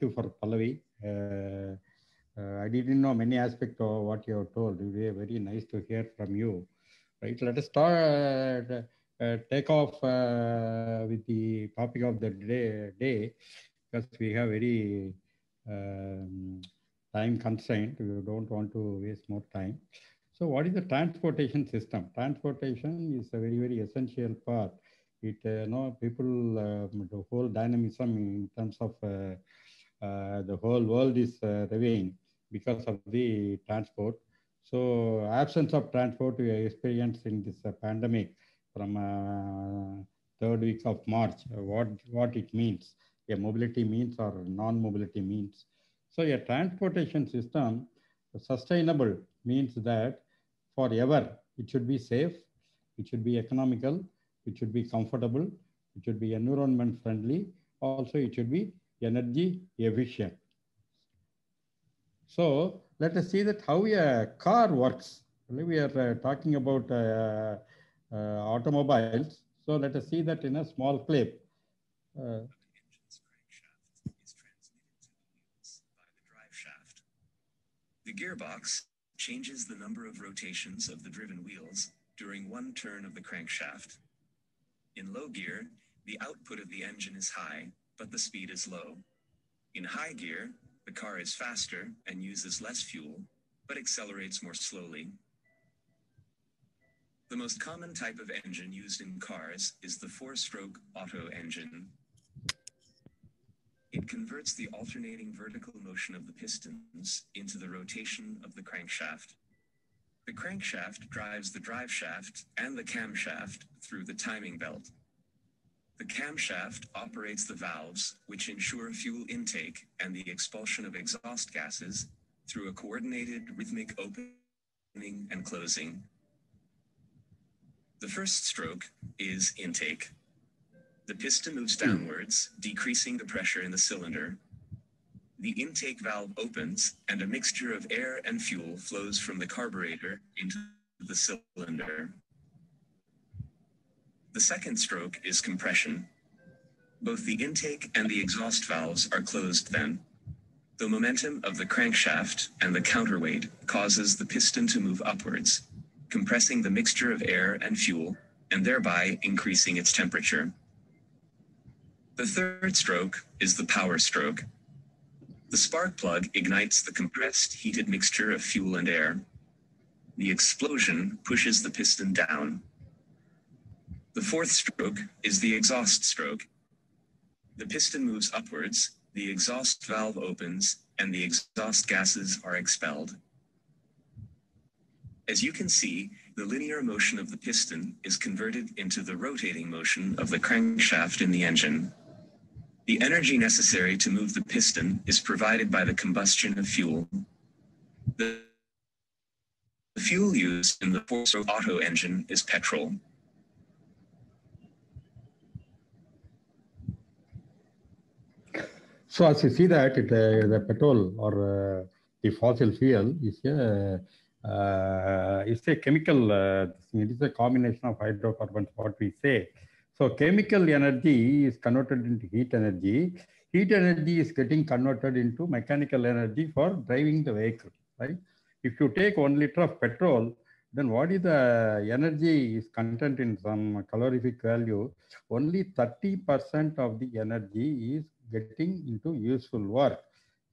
you for Pallavi. Uh, uh, I didn't know many aspects of what you have told. It was very nice to hear from you. Right, let us start, uh, uh, take off uh, with the topic of the day, day because we have very um, time constraint. We don't want to waste more time. So what is the transportation system? Transportation is a very, very essential part. It, uh, you know, people, uh, the whole dynamism in terms of the whole world is uh, revving because of the transport. So absence of transport we experienced in this uh, pandemic from uh, third week of March, uh, what, what it means, a mobility means or non-mobility means. So a transportation system, sustainable means that forever it should be safe, it should be economical, it should be comfortable, it should be environment friendly, also it should be energy efficient. So let us see that how a car works. We are uh, talking about uh, uh, automobiles. So let us see that in a small clip. Uh, the gearbox changes the number of rotations of the driven wheels during one turn of the crankshaft. In low gear, the output of the engine is high, but the speed is low. In high gear, the car is faster and uses less fuel, but accelerates more slowly. The most common type of engine used in cars is the four-stroke Otto engine. It converts the alternating vertical motion of the pistons into the rotation of the crankshaft. The crankshaft drives the driveshaft and the camshaft through the timing belt. The camshaft operates the valves, which ensure fuel intake and the expulsion of exhaust gases through a coordinated rhythmic opening and closing. The first stroke is intake. The piston moves downwards, decreasing the pressure in the cylinder. The intake valve opens, and a mixture of air and fuel flows from the carburetor into the cylinder. The second stroke is compression. Both the intake and the exhaust valves are closed then. The momentum of the crankshaft and the counterweight causes the piston to move upwards, compressing the mixture of air and fuel, and thereby increasing its temperature. The third stroke is the power stroke. The spark plug ignites the compressed heated mixture of fuel and air. The explosion pushes the piston down, the fourth stroke is the exhaust stroke. The piston moves upwards, the exhaust valve opens, and the exhaust gases are expelled. As you can see, the linear motion of the piston is converted into the rotating motion of the crankshaft in the engine. The energy necessary to move the piston is provided by the combustion of fuel. The, fuel used in the four-stroke Otto engine is petrol. So as you see that it, uh, the petrol or uh, the fossil fuel is a uh, it's a chemical. Uh, it is a combination of hydrocarbons. What we say. So chemical energy is converted into heat energy. Heat energy is getting converted into mechanical energy for driving the vehicle. Right. If you take one liter of petrol, then what is the energy is content in some calorific value? Only 30% of the energy is getting into useful work.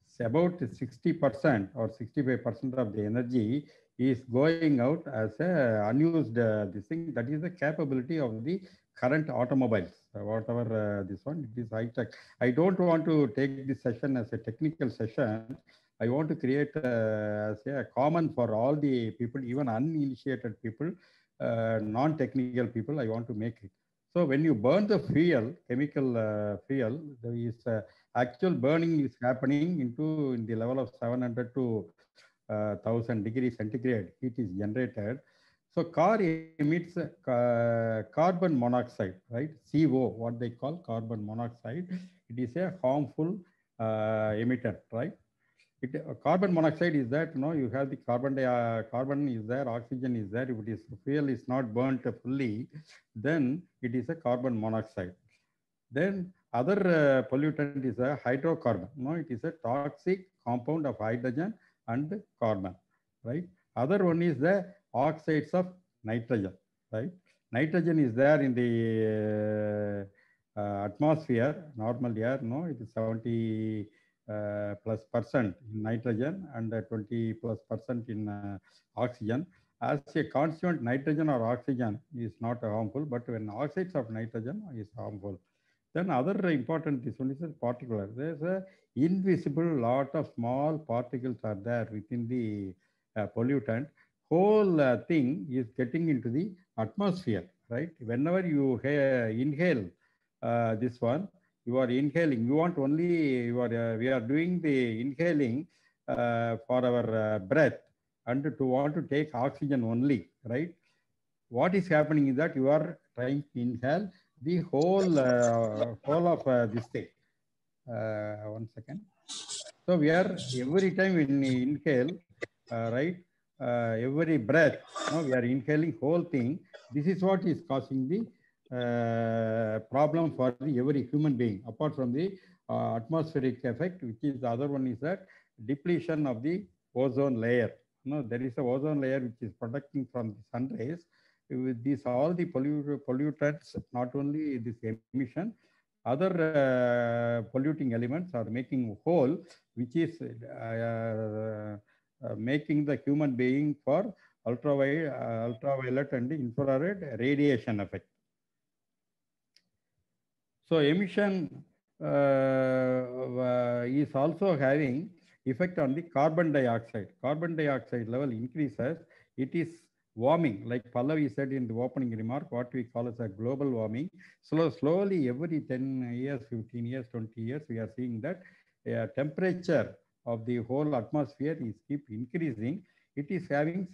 It's about 60% or 65% of the energy is going out as a unused uh, this thing. That is the capability of the current automobiles, whatever uh, this one, it is high tech. I don't want to take this session as a technical session. I want to create uh, as a common for all the people, even uninitiated people, uh, non-technical people. I want to make it. So when you burn the fuel, chemical uh, fuel, there is uh, actual burning is happening into in the level of 700 to uh, 1000 degrees centigrade. Heat is generated. So car emits uh, carbon monoxide, right? CO, what they call carbon monoxide. It is a harmful uh, emitter, right? It, uh, carbon monoxide is that you know you have the carbon uh, carbon is there oxygen is there if it is fuel is not burnt fully then it is a carbon monoxide then Other uh, pollutant is a hydrocarbon. No, it is a toxic compound of hydrogen and carbon, right? Other one is the oxides of nitrogen, right? Nitrogen is there in the uh, uh, atmosphere, normal air, no, it is 70 uh, plus percent in nitrogen and uh, 20 plus percent in uh, oxygen. As a constituent, nitrogen or oxygen is not harmful, but when oxides of nitrogen is harmful. Then other important this one is particular. There's a invisible lot of small particles are there within the uh, pollutant. Whole uh, thing is getting into the atmosphere, right? Whenever you inhale uh, this one, you are inhaling. You want only you are. we are doing the inhaling for our breath and to want to take oxygen only, right? What is happening is that you are trying to inhale the whole uh, whole of uh, this thing. Uh, one second. So we are every time we inhale, right? every breath, no, we are inhaling whole thing. This is what is causing the problem for every human being, apart from the atmospheric effect, which is the other one is that depletion of the ozone layer. No, there is a ozone layer which is protecting from the sun rays with these all the pollut pollutants, not only this emission, other uh, polluting elements are making whole, which is uh, uh, making the human being for ultraviolet, ultraviolet and infrared radiation effect. So emission is also having effect on the carbon dioxide. Carbon dioxide level increases. It is warming, like Pallavi said in the opening remark, what we call as a global warming. So slowly, every 10 years, 15 years, 20 years, we are seeing that uh, temperature of the whole atmosphere is keep increasing. It is having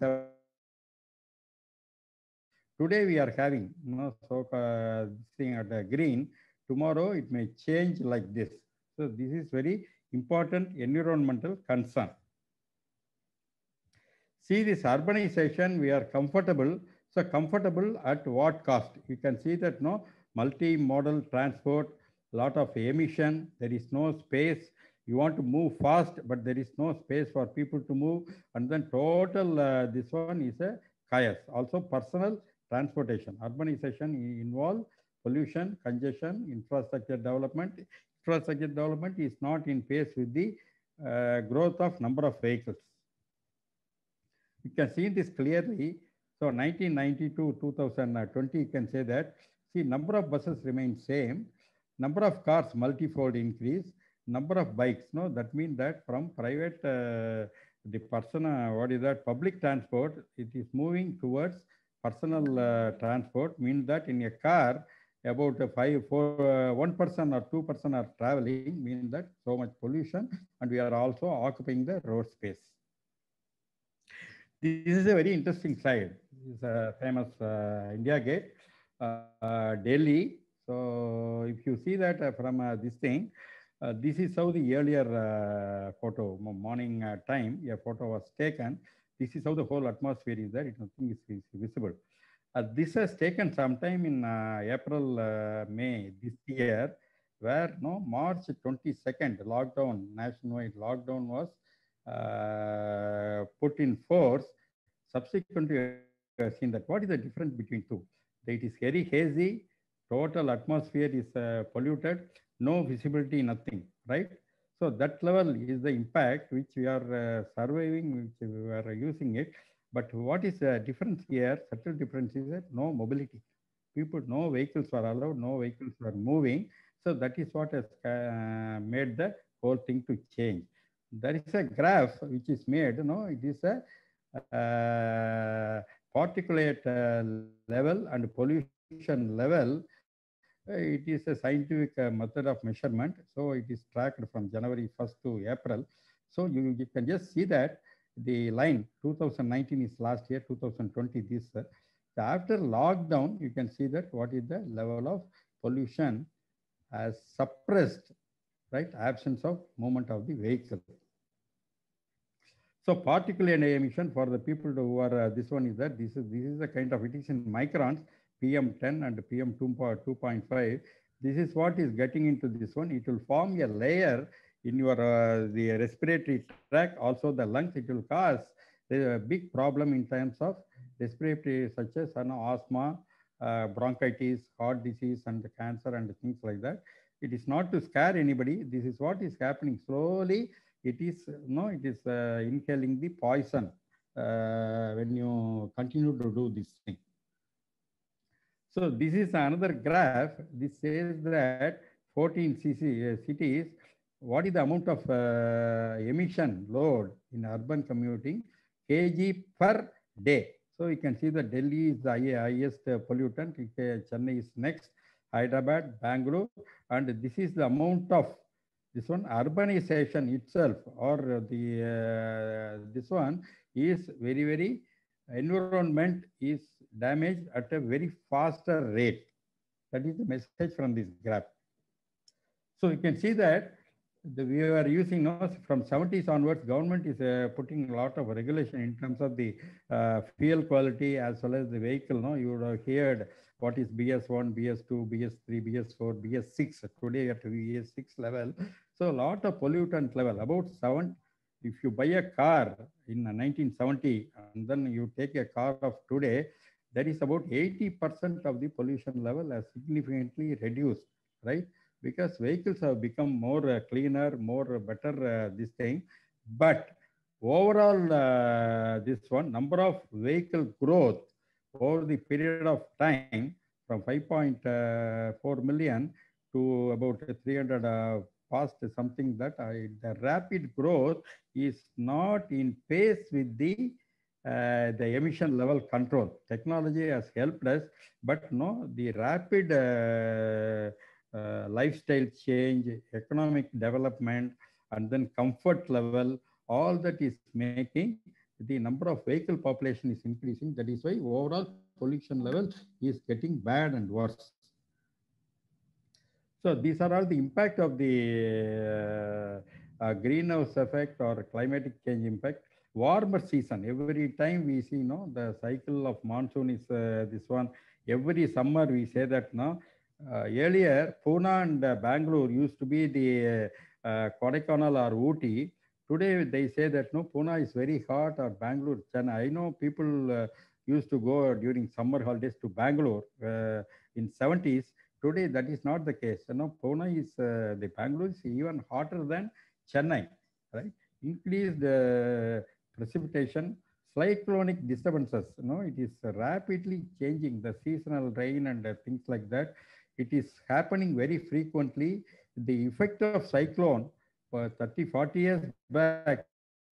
today we are having you know, so uh, at the green. Tomorrow it may change like this. So this is very important environmental concern see this urbanization, we are comfortable. So comfortable at what cost? You can see that no multi-modal transport, lot of emission, there is no space. You want to move fast, but there is no space for people to move. And then total, uh, this one is a chaos. Also personal transportation. Urbanization involve pollution, congestion, infrastructure development. Infrastructure development is not in pace with the uh, growth of number of vehicles. You can see this clearly. So 1992, 2020, you can say that, see, number of buses remain same, number of cars multifold increase, number of bikes, no, that means that from private, uh, the person, uh, what is that, public transport, it is moving towards personal uh, transport, means that in a car, about five, four, uh, one person or two person are traveling, means that so much pollution, and we are also occupying the road space. This is a very interesting slide. This is a famous uh, India Gate, uh, Delhi. So if you see that uh, from this thing, this is how the earlier photo, morning time, a photo was taken. This is how the whole atmosphere is there. It, nothing is, is visible. Uh, this has taken some time in uh, April, uh, May this year, where no March 22nd lockdown, nationwide lockdown was put in force. Subsequently, seen that what is the difference between two? It is very hazy, total atmosphere is polluted, no visibility, nothing, right? So that level is the impact which we are uh, surviving, which we are using it. But what is the difference here? Subtle difference is that no mobility. People, no vehicles were allowed, no vehicles were moving. So that is what has uh, made the whole thing to change. There is a graph which is made, no, it is a uh, particulate uh, level and pollution level it is a scientific uh, method of measurement. So it is tracked from January 1st to April. So you, you can just see that the line 2019 is last year, 2020 this. Uh, after lockdown, you can see that what is the level of pollution as suppressed, right? Absence of movement of the vehicle. So particulate emission for the people who are, uh, this one is that this is, this is the kind of, it is in microns, PM10 and PM2.5. This is what is getting into this one. It will form a layer in your uh, the respiratory tract, also the lungs. It will cause a big problem in terms of respiratory, such as know, asthma, uh, bronchitis, heart disease, and the cancer, and things like that. It is not to scare anybody. This is what is happening slowly. It is no, it is uh, inhaling the poison uh, when you continue to do this thing. So this is another graph. This says that 14 CC, uh, cities, what is the amount of uh, emission load in urban commuting kg per day. So you can see that Delhi is the highest uh, pollutant. Chennai is next, Hyderabad, Bangalore, and this is the amount of this one urbanization itself or the uh, this one is very very environment is damaged at a very faster rate. That is the message from this graph. So you can see that the, we are using now from 70s onwards, government is uh, putting a lot of regulation in terms of the uh, fuel quality as well as the vehicle. No, you would have heard what is BS1, BS2, BS3, BS4, BS6 today at BS6 level. So a lot of pollutant level, about seven. If you buy a car in 1970 and then you take a car of today, that is about 80% of the pollution level has significantly reduced, right? Because vehicles have become more uh, cleaner, more better uh, this thing. But overall, uh, this one number of vehicle growth over the period of time from 5.4 million to about 300 uh, past something that I, the rapid growth is not in pace with the uh, the emission level control. Technology has helped us, but no, the rapid uh, uh, lifestyle change, economic development, and then comfort level, all that is making the number of vehicle population is increasing. That is why overall pollution level is getting bad and worse. So these are all the impact of the uh, uh, greenhouse effect or climatic change impact. Warmer season, every time we see, no, the cycle of monsoon is uh, this one. Every summer we say that, no, earlier Pune and Bangalore used to be the uh, Kodaikanal or Ooty. Today they say that no, Pune is very hot or Bangalore, Chennai. I know people uh, used to go during summer holidays to Bangalore uh, in 70s. Today that is not the case. You know, Pune is uh, the Bangalore is even hotter than Chennai, right? Increased uh, precipitation, cyclonic disturbances. You know, it is rapidly changing the seasonal rain and uh, things like that. It is happening very frequently. The effect of cyclone for 30, 40 years back,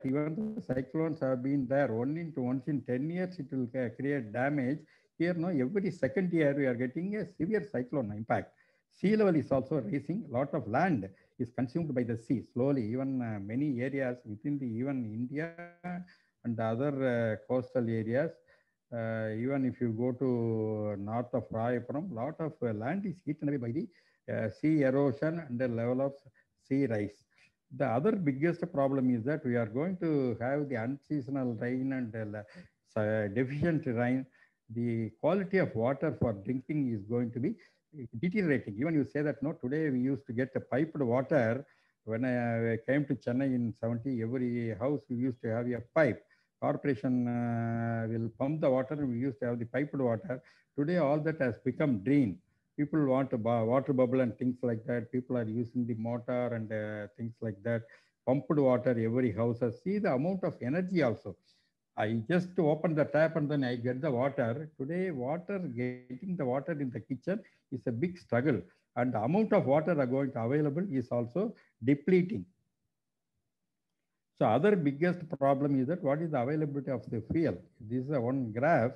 even the cyclones have been there only into once in 10 years, it will create damage. Here, now, every second year we are getting a severe cyclone impact. Sea level is also rising. A lot of land is consumed by the sea slowly. Even uh, many areas within the even India and other uh, coastal areas, uh, even if you go to north of Rayapuram, lot of uh, land is eaten away by the uh, sea erosion and the level of sea rise. The other biggest problem is that we are going to have the unseasonal rain and uh, deficient rain. The quality of water for drinking is going to be deteriorating. Even you say that no, today we used to get a piped water. When I came to Chennai in 70, every house we used to have a pipe. Corporation uh, will pump the water. We used to have the piped water. Today, all that has become drain people want a water bubble and things like that. People are using the motor and uh, things like that. Pumped water, every house. See the amount of energy also. I just open the tap and then I get the water. Today, water, getting the water in the kitchen is a big struggle. And the amount of water are going to available is also depleting. So other biggest problem is that what is the availability of the fuel? This is one graph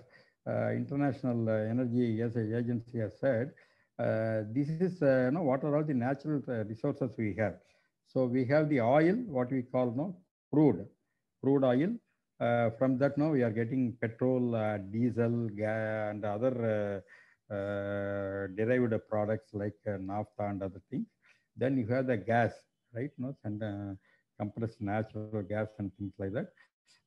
uh, International Energy Agency has said uh, this is uh, you know what are all the natural uh, resources we have. So we have the oil, what we call no crude, crude oil. from that now we are getting petrol, diesel, and other derived products like naphtha and other things. Then you have the gas, right? No, and compressed natural gas and things like that.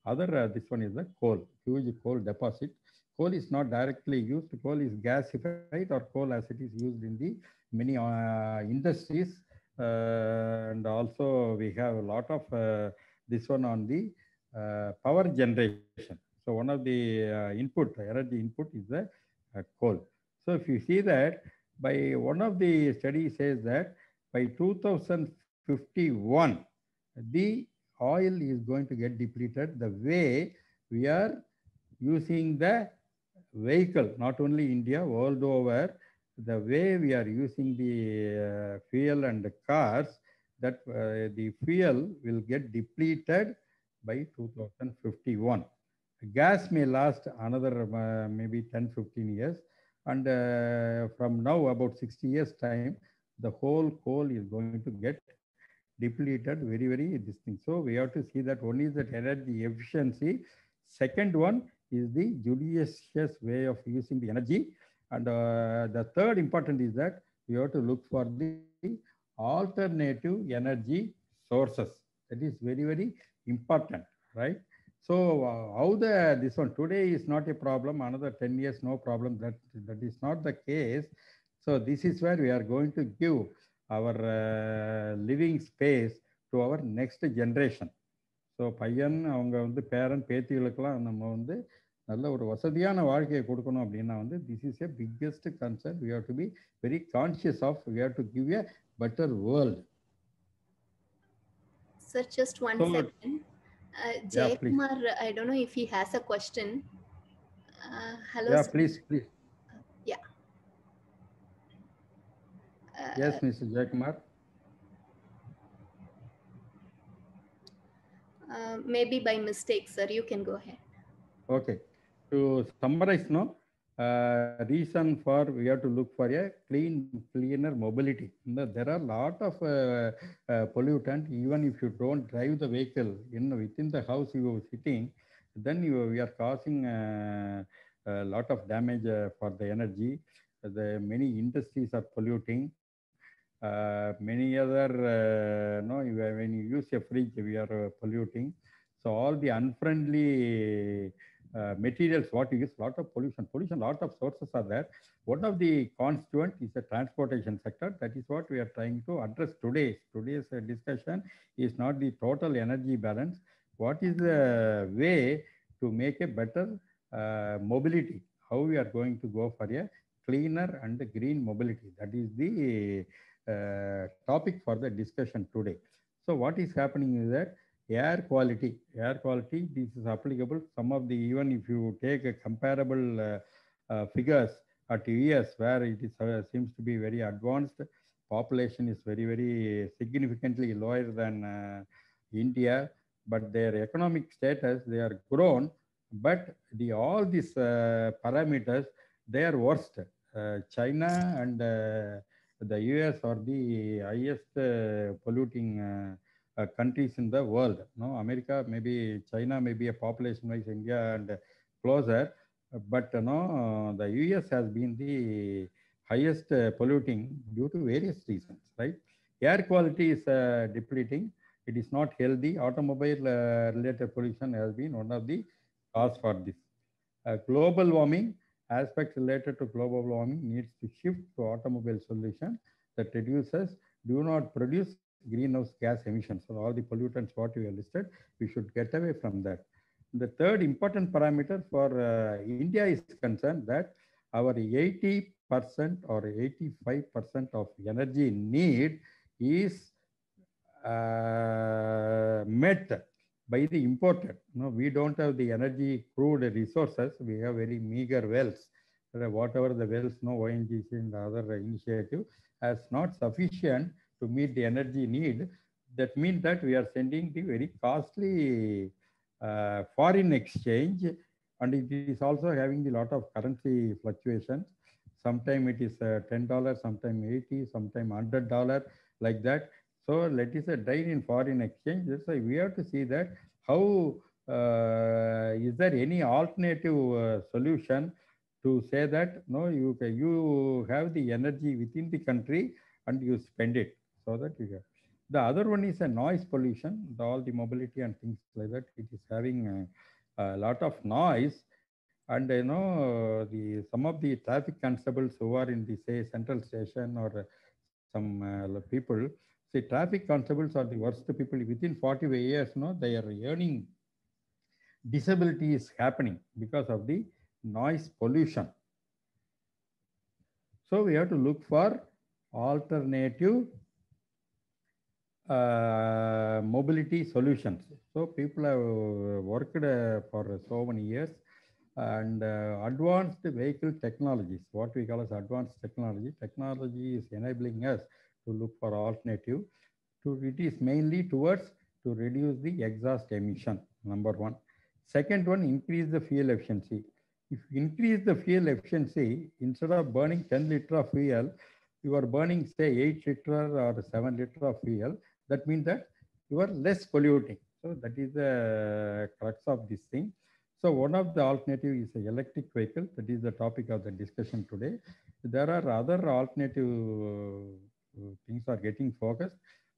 Other, uh, this one is the coal, huge coal deposit. Coal is not directly used. Coal is gasified or coal as it is used in the many uh, industries. Uh, and also we have a lot of uh, this one on the uh, power generation. So one of the uh, input, energy input is the coal. So if you see that by one of the studies says that by 2051, the oil is going to get depleted the way we are using the vehicle, not only India, world over, the way we are using the uh, fuel and the cars, that uh, the fuel will get depleted by 2051. Gas may last another uh, maybe 10, 15 years. And uh, from now, about 60 years time, the whole coal is going to get depleted very, very this thing. So we have to see that one is that energy efficiency. Second one is the judicious way of using the energy. And uh, the third important is that we have to look for the alternative energy sources. That is very, very important, right? So uh, how the this one today is not a problem. Another 10 years, no problem. That that is not the case. So this is where we are going to give our uh, living space to our next generation. So பையன் அவங்க வந்து பேரன் பேத்திகளுக்கெல்லாம் நம்ம வந்து நல்ல ஒரு வசதியான வாழ்க்கையை கொடுக்கணும் அப்படின்னா வந்து this is a biggest concern we have to be very conscious of we have to give a better world Sir, just one So- second. Uh, Yeah, Jay please. Kumar, I don't know if he has a question. Uh, hello. Yeah sir. Please please yes, Mr. Jackmar. Uh, maybe by mistake, sir. You can go ahead. Okay. To summarize, no uh, reason for we have to look for a clean, cleaner mobility. There are a lot of uh, uh, pollutant. Even if you don't drive the vehicle in within the house you are sitting, then you we are causing a lot of damage uh, for the energy. The many industries are polluting. Uh, many other, uh, no, when you use a fridge, we are uh, polluting. So all the unfriendly uh, materials, what you use, lot of pollution, pollution, lot of sources are there. One of the constituent is the transportation sector. That is what we are trying to address today. Today's uh, discussion is not the total energy balance. What is the way to make a better uh, mobility? How we are going to go for a cleaner and green mobility? That is the topic for the discussion today. So what is happening is that air quality, air quality, this is applicable. Some of the, even if you take a comparable uh, uh, figures at US where it is, uh, seems to be very advanced, population is very, very significantly lower than uh, India, but their economic status, they are grown, but the all these uh, parameters, they are worst. Uh, China and uh, the US are the highest uh, polluting uh, uh, countries in the world. No, America, maybe China, maybe a population-wise India and closer, but no, the US has been the highest polluting due to various reasons, right? Air quality is depleting. It is not healthy. Automobile-related pollution has been one of the cause for this. Uh, global warming, aspects related to global warming needs to shift to automobile solution that reduces, do not produce greenhouse gas emissions. So all the pollutants what we have listed, we should get away from that. The third important parameter for uh, India is concerned that our 80% or 85% of energy need is uh, met by the imported. No, we don't have the energy crude resources. We have very meager wells. Uh, Whatever the wells, no ONGC and the other initiative has not sufficient to meet the energy need. That means that we are sending the very costly uh, foreign exchange and it is also having a lot of currency fluctuations. Sometime it is uh, $10, sometime 80, sometime $100 like that. So let us say drain in foreign exchange. That's why we have to see that how uh, is there any alternative uh, solution to say that no, you you have the energy within the country and you spend it so that you have. The other one is a noise pollution. The, all the mobility and things like that. It is having a, a lot of noise. And you know, the some of the traffic constables who are in the say central station or some uh, people, say traffic constables are the worst people. Within 45 years, no, they are earning disability is happening because of the noise pollution. So we have to look for alternative uh, mobility solutions. So people have worked uh, for so many years and uh, advanced vehicle technologies, what we call as advanced technology. Technology is enabling us to look for alternative. To, it is mainly towards to reduce the exhaust emission, number one. Second one, increase the fuel efficiency. If you increase the fuel efficiency, instead of burning 10 liter of fuel, you are burning say 8 liter or 7 liter of fuel. That means that you are less polluting. So that is the crux of this thing. So one of the alternative is electric vehicle. That is the topic of the discussion today. There are other alternative things are getting focused.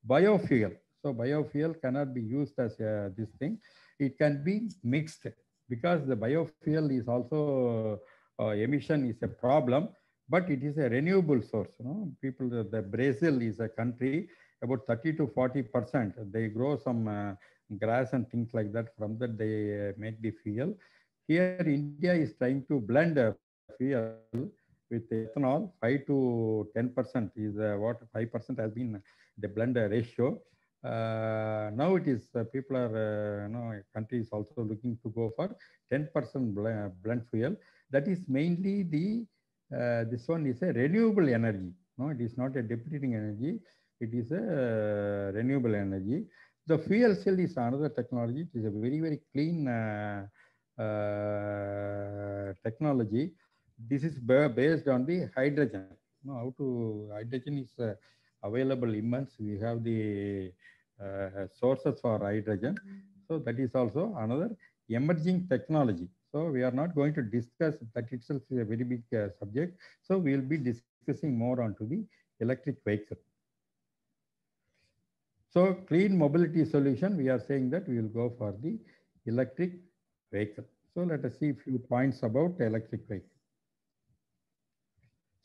Biofuel. So biofuel cannot be used as uh, this thing. It can be mixed because the biofuel is also uh, emission is a problem, but it is a renewable source. You know, people, the, the Brazil is a country about 30 to 40 percent. They grow some uh, grass and things like that. From that, they uh, make the fuel. Here, India is trying to blend fuel with ethanol. 5 to 10 percent is uh, what 5 percent has been the blend ratio. Uh, now it is uh, people are uh, you know countries also looking to go for 10 percent blend, fuel. That is mainly the uh, this one is a renewable energy. No, it is not a depleting energy. It is a uh, renewable energy. The fuel cell is another technology. It is a very, very clean technology. This is based on the hydrogen. Know, how to hydrogen is uh, available immense. We have the uh, sources for hydrogen. So that is also another emerging technology. So we are not going to discuss that itself is a very big uh, subject. So we will be discussing more onto the electric vehicle. So clean mobility solution, we are saying that we will go for the electric vehicle. So let us see a few points about electric vehicle.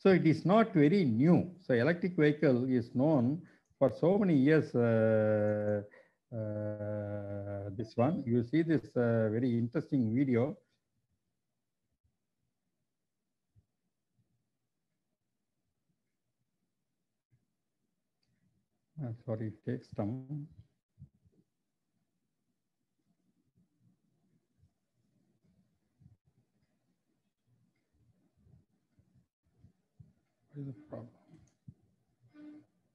So it is not very new. So electric vehicle is known for so many years. Uh, uh, this one, you see this uh, very interesting video. Uh, sorry, it takes time. What is the problem?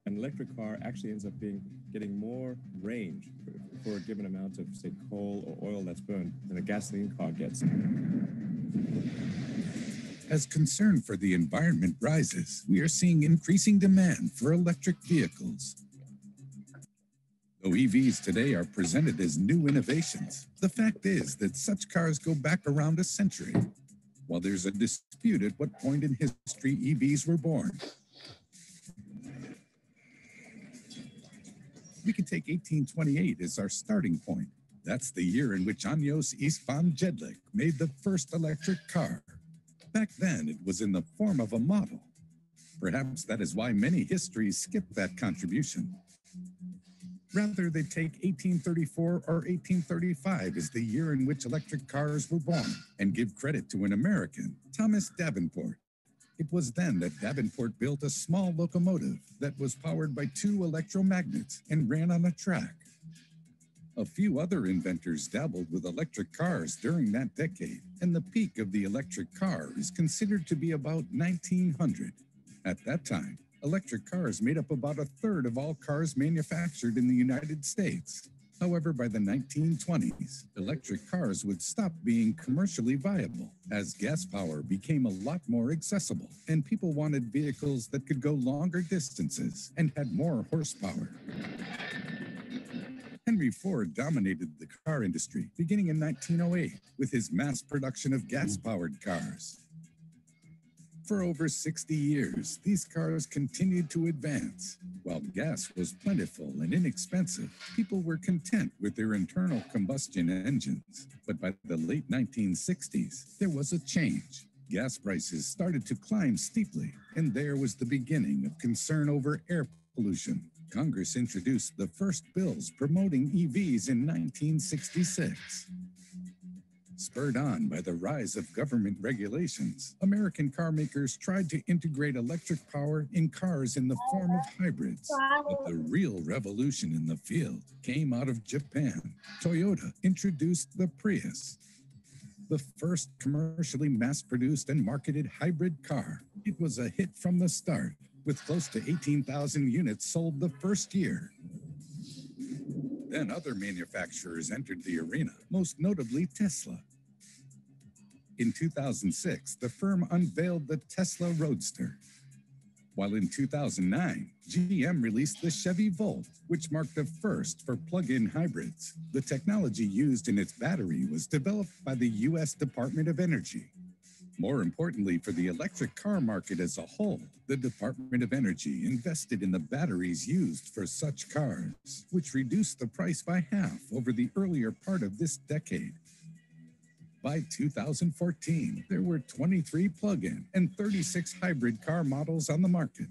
An electric car actually ends up being getting more range for, for a given amount of, say, coal or oil that's burned than a gasoline car gets. As concern for the environment rises, we are seeing increasing demand for electric vehicles. Though EVs today are presented as new innovations, the fact is that such cars go back around a century. While there's a dispute at what point in history EVs were born. We can take 1828 as our starting point. That's the year in which Anyos Istvan Jedlik made the first electric car. Back then, it was in the form of a model. Perhaps that is why many histories skip that contribution. Rather, they take 1834 or 1835 as the year in which electric cars were born and give credit to an American, Thomas Davenport. It was then that Davenport built a small locomotive that was powered by two electromagnets and ran on a track. A few other inventors dabbled with electric cars during that decade, and the peak of the electric car is considered to be about 1900. At that time, electric cars made up about a third of all cars manufactured in the United States. However, by the 1920s, electric cars would stop being commercially viable as gas power became a lot more accessible and people wanted vehicles that could go longer distances and had more horsepower. Henry Ford dominated the car industry beginning in 1908 with his mass production of gas powered cars. For over 60 years, these cars continued to advance, While gas was plentiful and inexpensive, people were content with their internal combustion engines. But by the late 1960s, there was a change. Gas prices started to climb steeply, and there was the beginning of concern over air pollution. Congress introduced the first bills promoting EVs in 1966. Spurred on by the rise of government regulations, American car makers tried to integrate electric power in cars in the form of hybrids. But the real revolution in the field came out of Japan. Toyota introduced the Prius, the first commercially mass produced and marketed hybrid car. It was a hit from the start, with close to 18,000 units sold the first year. Then other manufacturers entered the arena, most notably Tesla. In 2006, the firm unveiled the Tesla Roadster. While in 2009, GM released the Chevy Volt, which marked the first for plug in hybrids. The technology used in its battery was developed by the U.S. Department of Energy. More importantly, for the electric car market as a whole, the Department of Energy invested in the batteries used for such cars, which reduced the price by half over the earlier part of this decade. By 2014, there were 23 plug in and 36 hybrid car models on the market.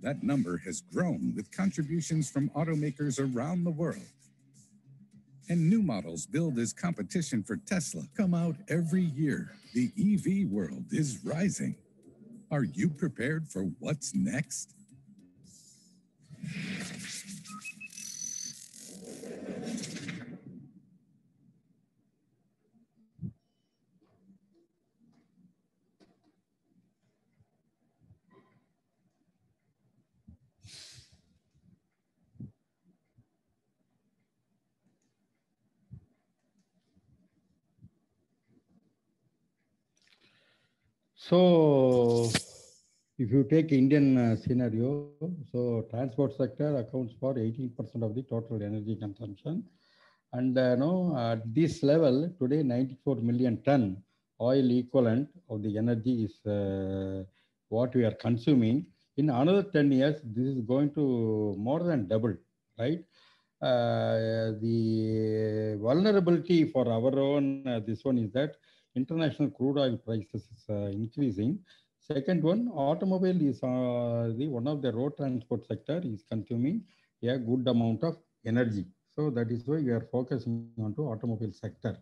That number has grown with contributions from automakers around the world. And new models billed as competition for Tesla come out every year. The EV world is rising. Are you prepared for what's next? So, if you take Indian uh, scenario, so transport sector accounts for 18% of the total energy consumption. And uh, no, at this level, today 94 million ton oil equivalent of the energy is uh, what we are consuming. In another 10 years, this is going to more than double, right? Uh, the vulnerability for our own, uh, this one is that international crude oil prices is uh, increasing. Second one, automobile is uh, the one of the road transport sector is consuming a good amount of energy. So that is why we are focusing on to automobile sector.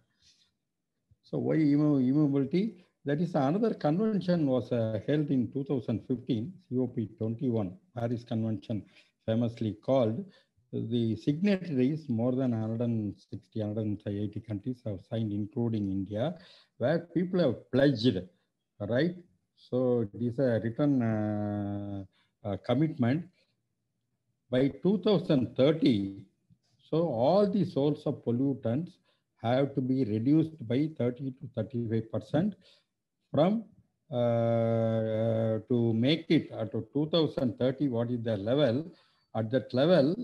So why e-mobility? That is another convention was uh, held in 2015, COP21, Paris Convention famously called. The signatories, more than 160, 180 countries have signed, including India, where people have pledged, right? So it is a written uh, uh, commitment. By 2030, so all the source of pollutants have to be reduced by 30 to 35 percent from uh, to make it at 2030 what is the level at that level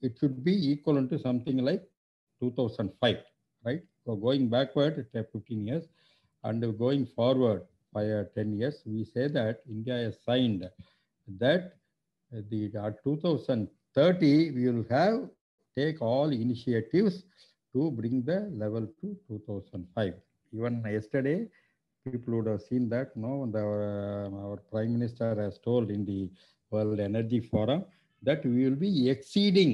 it should be equivalent to something like 2005 right? So going backward 15 years. And going forward by uh, 10 years we say that india has signed that the 2030 we will have take all initiatives to bring the level to 2005 even yesterday people would have seen that no the, uh, our prime minister has told in the world energy forum that we will be exceeding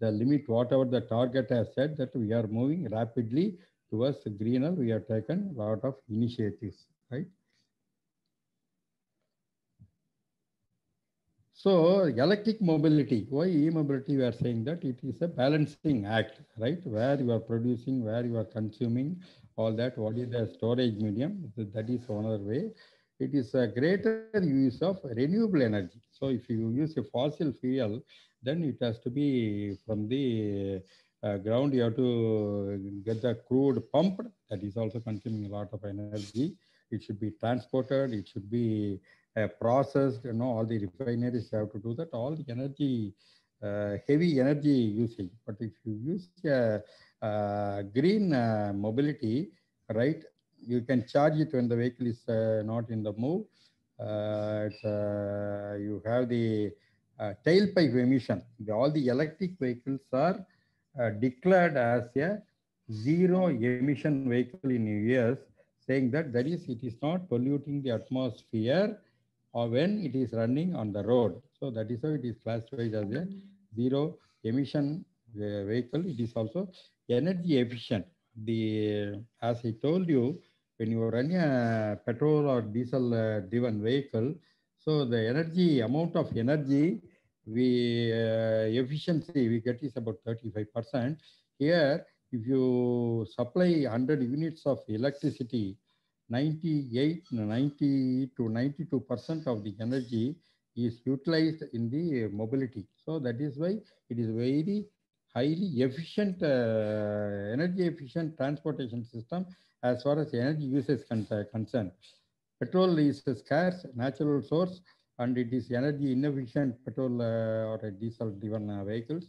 the limit whatever the target has said that we are moving rapidly towards greener we have taken a lot of initiatives right? So electric mobility why e-mobility we are saying that it is a balancing act right? Where you are producing where you are consuming all that what is the storage medium that is another way. It is a greater use of renewable energy. So if you use a fossil fuel then it has to be from the uh, ground you have to get the crude pumped. That is also consuming a lot of energy. It should be transported. It should be uh, processed. You know all the refineries have to do that. All the energy uh, heavy energy usage. But if you use uh, green uh, mobility right you can charge it when the vehicle is uh, not in the move. Uh, you have the uh, tailpipe emission. The- all the electric vehicles are uh, declared as a zero emission vehicle in US, saying that that is, it is not polluting the atmosphere or when it is running on the road. So that is how it is classified as a zero emission uh, vehicle. It is also energy efficient. The as I told you, when you run a petrol or diesel uh, driven vehicle, so the energy amount of energy we uh, efficiency we get is about 35%. Here, if you supply 100 units of electricity, 98, 90 to 92% of the energy is utilized in the mobility. So that is why it is very highly efficient, uh, energy efficient transportation system as far as energy use is con- concerned. Petrol is a scarce natural source and it is energy inefficient petrol uh, or diesel driven uh, vehicles.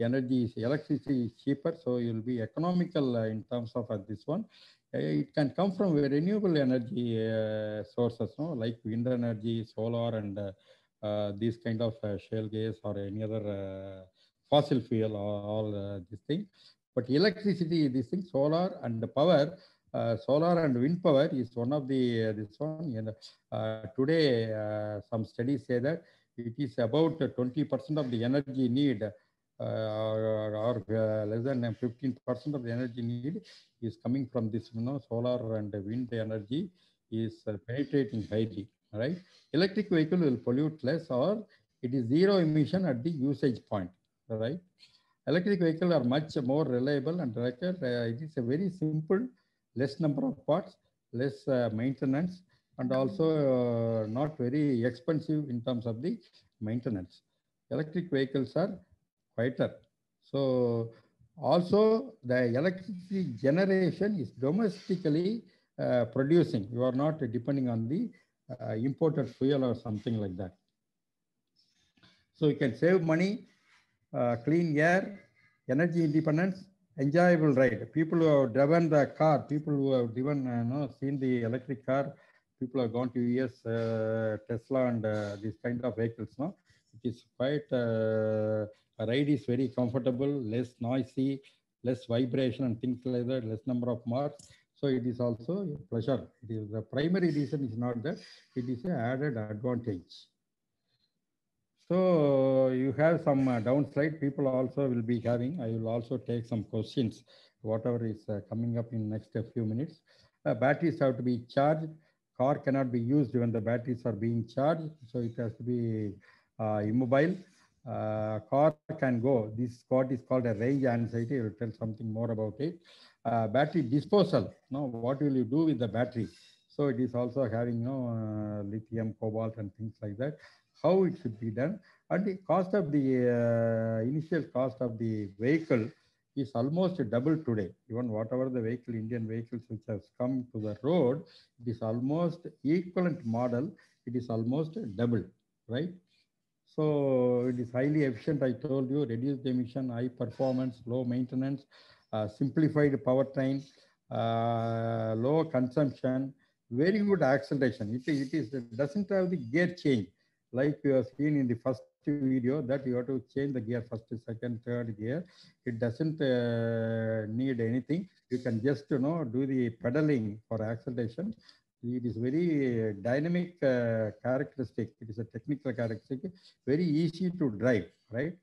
Energy is electricity is cheaper, so it will be economical uh, in terms of uh, this one. Uh, it can come from renewable energy sources, no? like wind energy, solar, and these kind of shale gas or any other fossil fuel or all uh, this thing. But electricity, this thing, solar and the power, solar and wind power is one of the uh, this one. And uh, today, uh, some studies say that it is about 20% of the energy need, uh, or, or uh, less than 15% of the energy need is coming from this, you know, solar and wind energy is uh, penetrating highly. Right? Electric vehicle will pollute less, or it is zero emission at the usage point. Right? Electric vehicles are much more reliable and record. Uh, it is a very simple, less number of parts, less uh, maintenance, and also uh, not very expensive in terms of the maintenance. Electric vehicles are quieter. So also the electricity generation is domestically uh, producing. You are not depending on the uh, imported fuel or something like that. So you can save money, uh, clean air, energy independence, enjoyable ride. People who have driven the car, people who have driven, you know, seen the electric car, people have gone to US, uh, Tesla, and uh, these kind of vehicles. No, it is quite. Uh, a ride is very comfortable, less noisy, less vibration, and things like that. Less number of marks. So it is also a pleasure. It is the primary reason is not that it is an added advantage. So you have some uh. People also will be having. I will also take some questions, whatever is uh, coming up in next few minutes. Uh, batteries have to be charged. Car cannot be used when the batteries are being charged. So it has to be uh, immobile. Uh, car can go. This what is called a range anxiety. I will tell something more about it. Uh, battery disposal. Now, what will you do with the battery? So it is also having you know, lithium, cobalt, and things like that how it should be done. And the cost of the uh, initial cost of the vehicle is almost double today. Even whatever the vehicle indian vehicles which has come to the road it is almost equivalent model. It is almost double right? So it is highly efficient i told you. Reduced emission high performance low maintenance uh, simplified powertrain uh, low consumption very good acceleration. It, it is it doesn't have the gear change like you have seen in the first video that you have to change the gear first, second, third gear. It doesn't uh, need anything. You can just you know do the pedaling for acceleration. It is very dynamic uh, characteristic. It is a technical characteristic. Very easy to drive, right?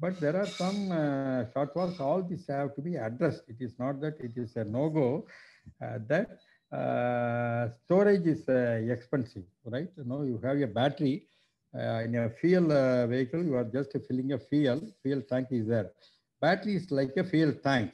But there are some uh, shortfalls. All these have to be addressed. It is not that it is a no-go. Uh, that uh, storage is uh, expensive, right? You know, you have a battery uh, in a fuel uh, vehicle, you are just filling a fuel, fuel tank is there. Battery is like a fuel tank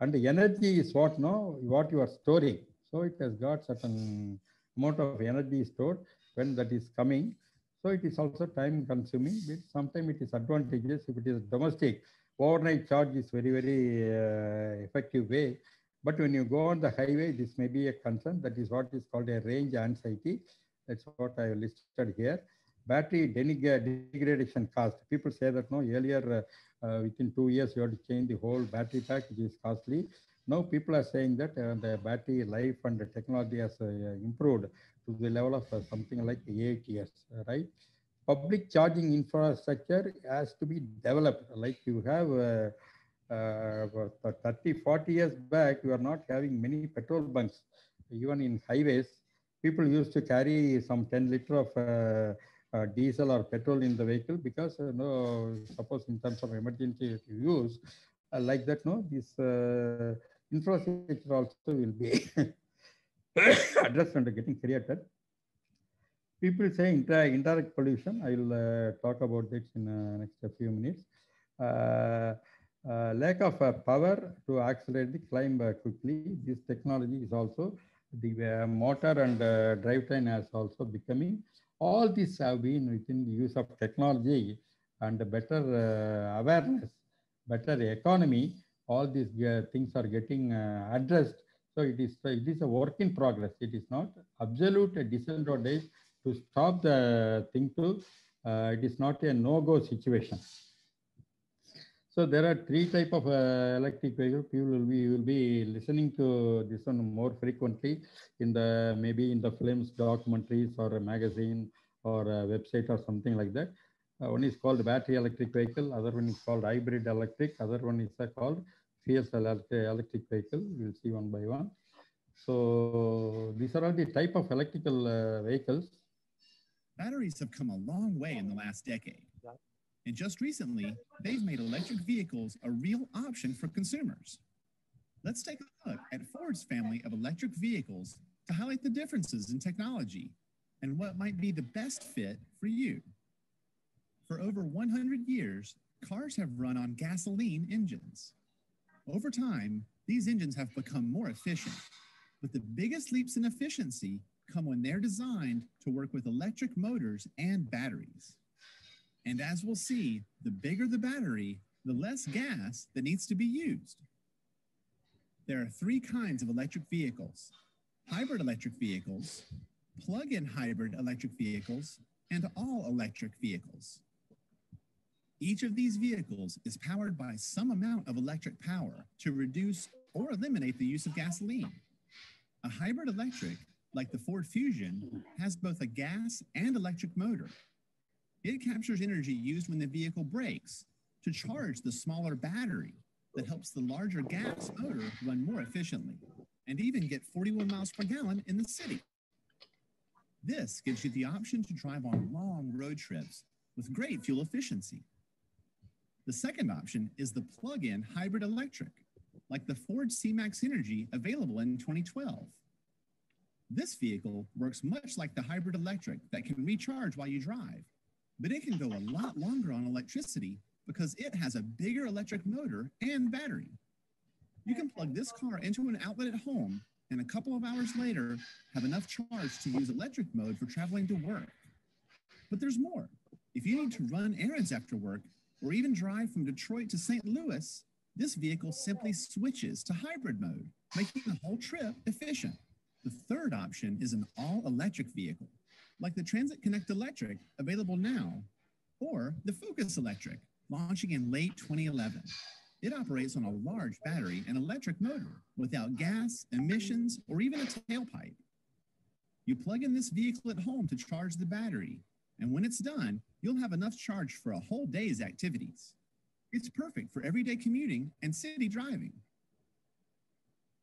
and the energy is what no, what you are storing. So it has got certain amount of energy stored when that is coming. So it is also time consuming, but sometimes it is advantageous if it is domestic. Overnight charge is very, very uh, effective way. But when you go on the highway, this may be a concern. That is what is called a range anxiety. That's what I listed here battery degradation cost. People say that no, earlier uh, uh, within two years you have to change the whole battery pack, which is costly. Now people are saying that uh, the battery life and the technology has improved to the level of something like eight years, right? public charging infrastructure has to be developed. Like you have uh, uh, 30, 40 years back, you are not having many petrol bunks. Even in highways, people used to carry some 10 liter of uh, diesel or petrol in the vehicle because uh, suppose in terms of emergency use, uh, like that, no, this uh, infrastructure also will be addressed and getting created. People say inter indirect pollution. I will uh, talk about this in uh, next few minutes. Lack of power to accelerate the climb quickly. This technology is also the motor and drivetrain has also becoming. All these have been within the use of technology and better uh, awareness, better economy. All these uh, things are getting uh, addressed. So it is it is a work in progress. It is not absolute disadvantage to stop the thing to. Uh, it is not a no-go situation. So there are three type of uh, electric vehicle. People will be will be listening to this one more frequently in the maybe in the films, documentaries, or a magazine or a website or something like that. Uh, one is called battery electric vehicle. Other one is called hybrid electric. Other one is uh, called fuel cell electric vehicle. We'll see one by one. So these are all the type of electrical uh, vehicles. Batteries have come a long way in the last decade. And just recently, they've made electric vehicles a real option for consumers. Let's take a look at Ford's family of electric vehicles to highlight the differences in technology and what might be the best fit for you. For over 100 years, cars have run on gasoline engines. Over time, these engines have become more efficient, but the biggest leaps in efficiency come when they're designed to work with electric motors and batteries. And as we'll see, the bigger the battery, the less gas that needs to be used. There are three kinds of electric vehicles hybrid electric vehicles, plug in hybrid electric vehicles, and all electric vehicles. Each of these vehicles is powered by some amount of electric power to reduce or eliminate the use of gasoline. A hybrid electric, like the Ford Fusion, has both a gas and electric motor. It captures energy used when the vehicle brakes to charge the smaller battery that helps the larger gas motor run more efficiently and even get 41 miles per gallon in the city. This gives you the option to drive on long road trips with great fuel efficiency. The second option is the plug in hybrid electric, like the Ford C Max Energi available in 2012. This vehicle works much like the hybrid electric that can recharge while you drive, but it can go a lot longer on electricity because it has a bigger electric motor and battery. You can plug this car into an outlet at home and a couple of hours later have enough charge to use electric mode for traveling to work. But there's more. If you need to run errands after work or even drive from Detroit to St. Louis, this vehicle simply switches to hybrid mode, making the whole trip efficient. The third option is an all electric vehicle, like the Transit Connect Electric, available now, or the Focus Electric, launching in late 2011. It operates on a large battery and electric motor without gas, emissions, or even a tailpipe. You plug in this vehicle at home to charge the battery, and when it's done, you'll have enough charge for a whole day's activities. It's perfect for everyday commuting and city driving.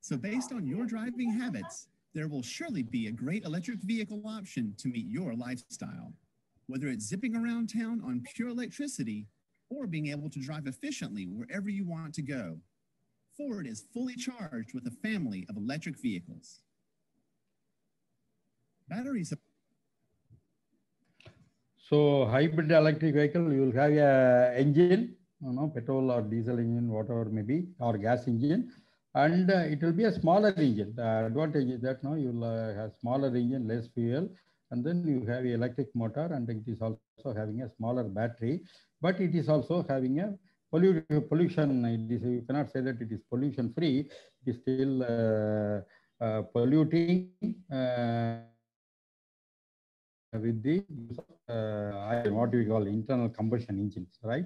So, based on your driving habits, there will surely be a great electric vehicle option to meet your lifestyle. Whether it's zipping around town on pure electricity or being able to drive efficiently wherever you want to go, Ford is fully charged with a family of electric vehicles. Batteries So hybrid electric vehicle, you will have a engine, you know, petrol or diesel engine, whatever may be, or gas engine, and uh, it will be a smaller engine. The advantage is that now you will uh, have smaller engine, less fuel, and then you have electric motor, and it is also having a smaller battery, but it is also having a pollu pollution. It is, you cannot say that it is pollution free. It is still uh, uh, polluting. Uh, with the uh, what we call internal combustion engines, right?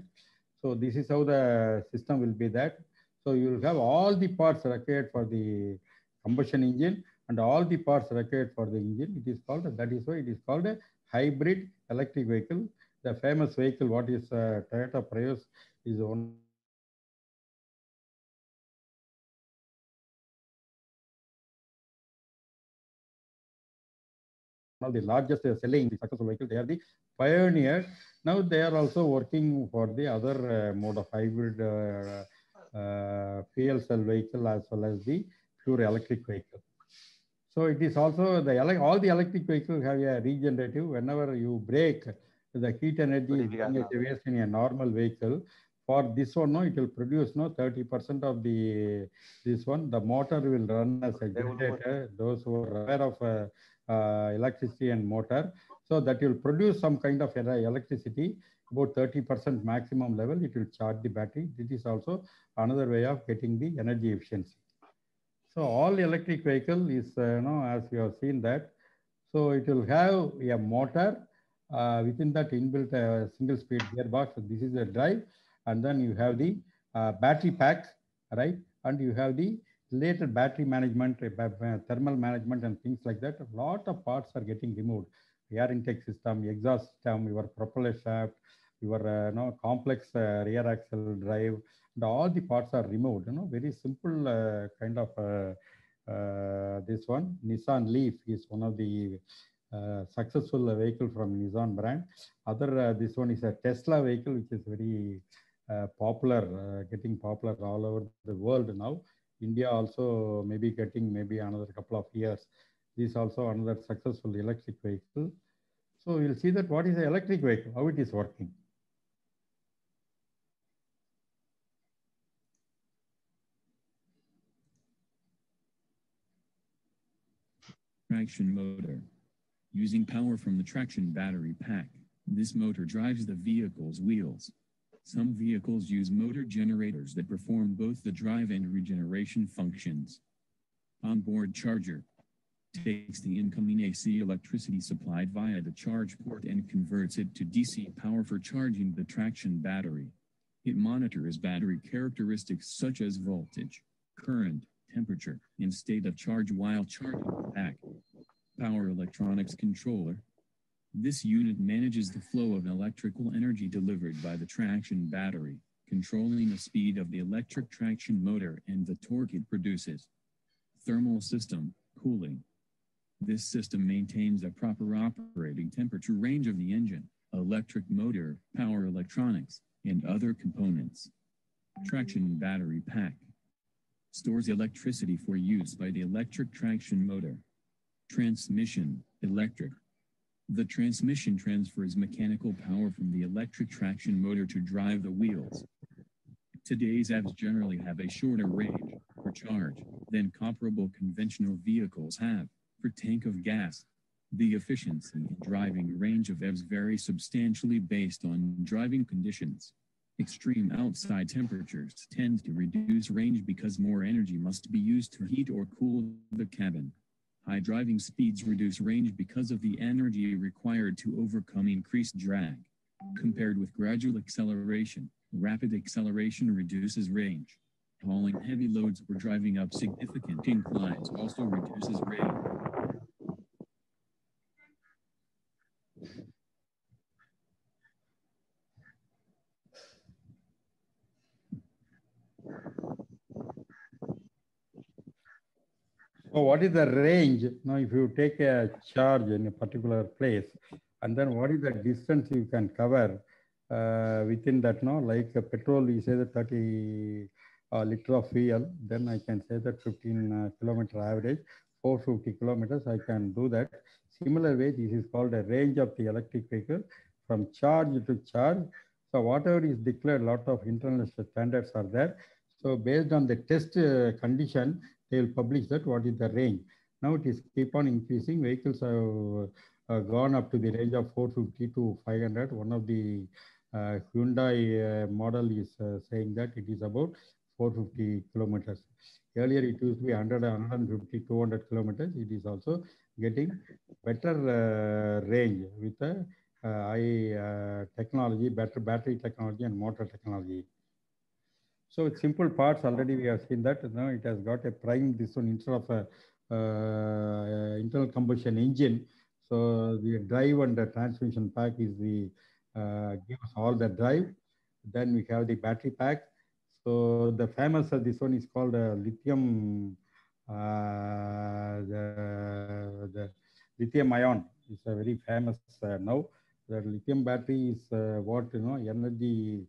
So this is how the system will be that. So you will have all the parts required for the combustion engine and all the parts required for the engine. It is called, that is why it is called a hybrid electric vehicle. the famous vehicle, what is uh, Toyota Prius, is one of the largest uh, selling successful vehicle. They are the pioneer. Now they are also working for the other uh, mode of hybrid uh, fuel cell vehicle as well as the pure electric vehicle. So it is also the all the electric vehicles have a regenerative. Whenever you brake, the heat energy is waste in a normal vehicle. For this one, no, it will produce no 30% of the this one. The motor will run as a generator. Those who are aware of uh, uh, electricity and motor, so that will produce some kind of electricity about 30% maximum level. It will charge the battery. This is also another way of getting the energy efficiency. So all electric vehicle is, uh, you know, as you have seen that. So it will have a motor uh, within that inbuilt uh, single speed gearbox. So this is the drive. And then you have the uh, battery pack, right? And you have the later battery management, uh, thermal management and things like that. A lot of parts are getting removed. Air intake system, exhaust system, your propeller shaft, your uh, you know, complex uh, rear axle drive, and all the parts are removed. You know, very simple uh, kind of uh, uh, this one. Nissan Leaf is one of the uh, successful vehicle from Nissan brand. Other this one is a Tesla vehicle, which is very popular, getting popular all over the world now. India also maybe getting maybe another couple of years. This is also another successful electric vehicle. So we'll see that what is the electric vehicle, how it is working. Traction motor. Using power from the traction battery pack, this motor drives the vehicle's wheels. Some vehicles use motor generators that perform both the drive and regeneration functions. Onboard charger takes the incoming AC electricity supplied via the charge port and converts it to DC power for charging the traction battery. It monitors battery characteristics such as voltage, current, temperature, and state of charge while charging the pack. Power electronics controller. This unit manages the flow of electrical energy delivered by the traction battery, controlling the speed of the electric traction motor and the torque it produces. Thermal system, cooling. This system maintains a proper operating temperature range of the engine, electric motor, power electronics, and other components. Traction battery pack stores electricity for use by the electric traction motor. Transmission, electric. The transmission transfers mechanical power from the electric traction motor to drive the wheels. Today's EVs generally have a shorter range for charge than comparable conventional vehicles have for tank of gas. The efficiency and driving range of EVs vary substantially based on driving conditions. Extreme outside temperatures tend to reduce range because more energy must be used to heat or cool the cabin. High driving speeds reduce range because of the energy required to overcome increased drag. Compared with gradual acceleration, rapid acceleration reduces range. Hauling heavy loads or driving up significant inclines also reduces range. What is the range? Now, if you take a charge in a particular place, and then what is the distance you can cover uh, within that? No, like a petrol, you say that 30 uh, liter of fuel, then I can say that 15 uh, kilometer average, 450 kilometers, I can do that. Similar way, this is called a range of the electric vehicle from charge to charge. So whatever is declared, lot of international standards are there. So based on the test uh, condition, they will publish that what is the range. Now it is keep on increasing. Vehicles have uh, gone up to the range of 450 to 500. One of the uh, Hyundai uh, model is uh, saying that it is about 450 kilometers. Earlier it used to be 100, 150, 200 kilometers. It is also getting better uh, range with the uh, high technology, better battery technology and motor technology. So with simple parts already we have seen that now it has got a prime this one instead of a uh, internal combustion engine. So the drive and the transmission pack is the uh, give us all the drive. Then we have the battery pack. So the famous uh, this one is called uh, lithium. Uh, the, the lithium ion is a very famous uh, now. The lithium battery is uh, what you know energy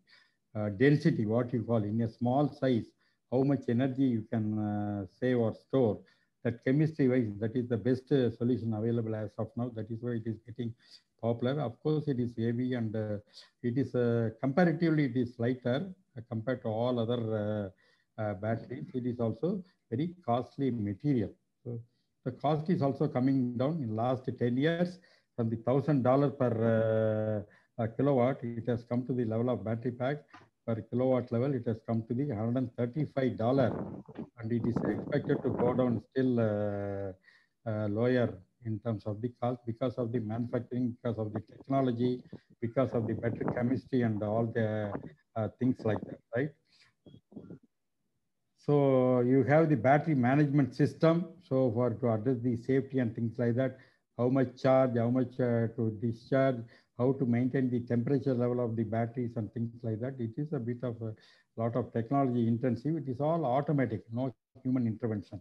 uh, density, what you call in a small size, how much energy you can uh, save or store. That chemistry wise, that is the best uh, solution available as of now. That is why it is getting popular. Of course, it is heavy and uh, it is uh, comparatively it is lighter compared to all other batteries. It is also very costly material. So the cost is also coming down in last 10 years from the thousand dollar per kilowatt. It has come to the level of battery pack per kilowatt level. It has come to the 135 dollar, and it is expected to go down still uh, uh, lower in terms of the cost because of the manufacturing, because of the technology, because of the better chemistry and all the uh, things like that, right? So you have the battery management system. So for to address the safety and things like that, how much charge, how much uh, to discharge, how to maintain the temperature level of the batteries and things like that. It is a bit of a lot of technology intensive. It is all automatic, no human intervention.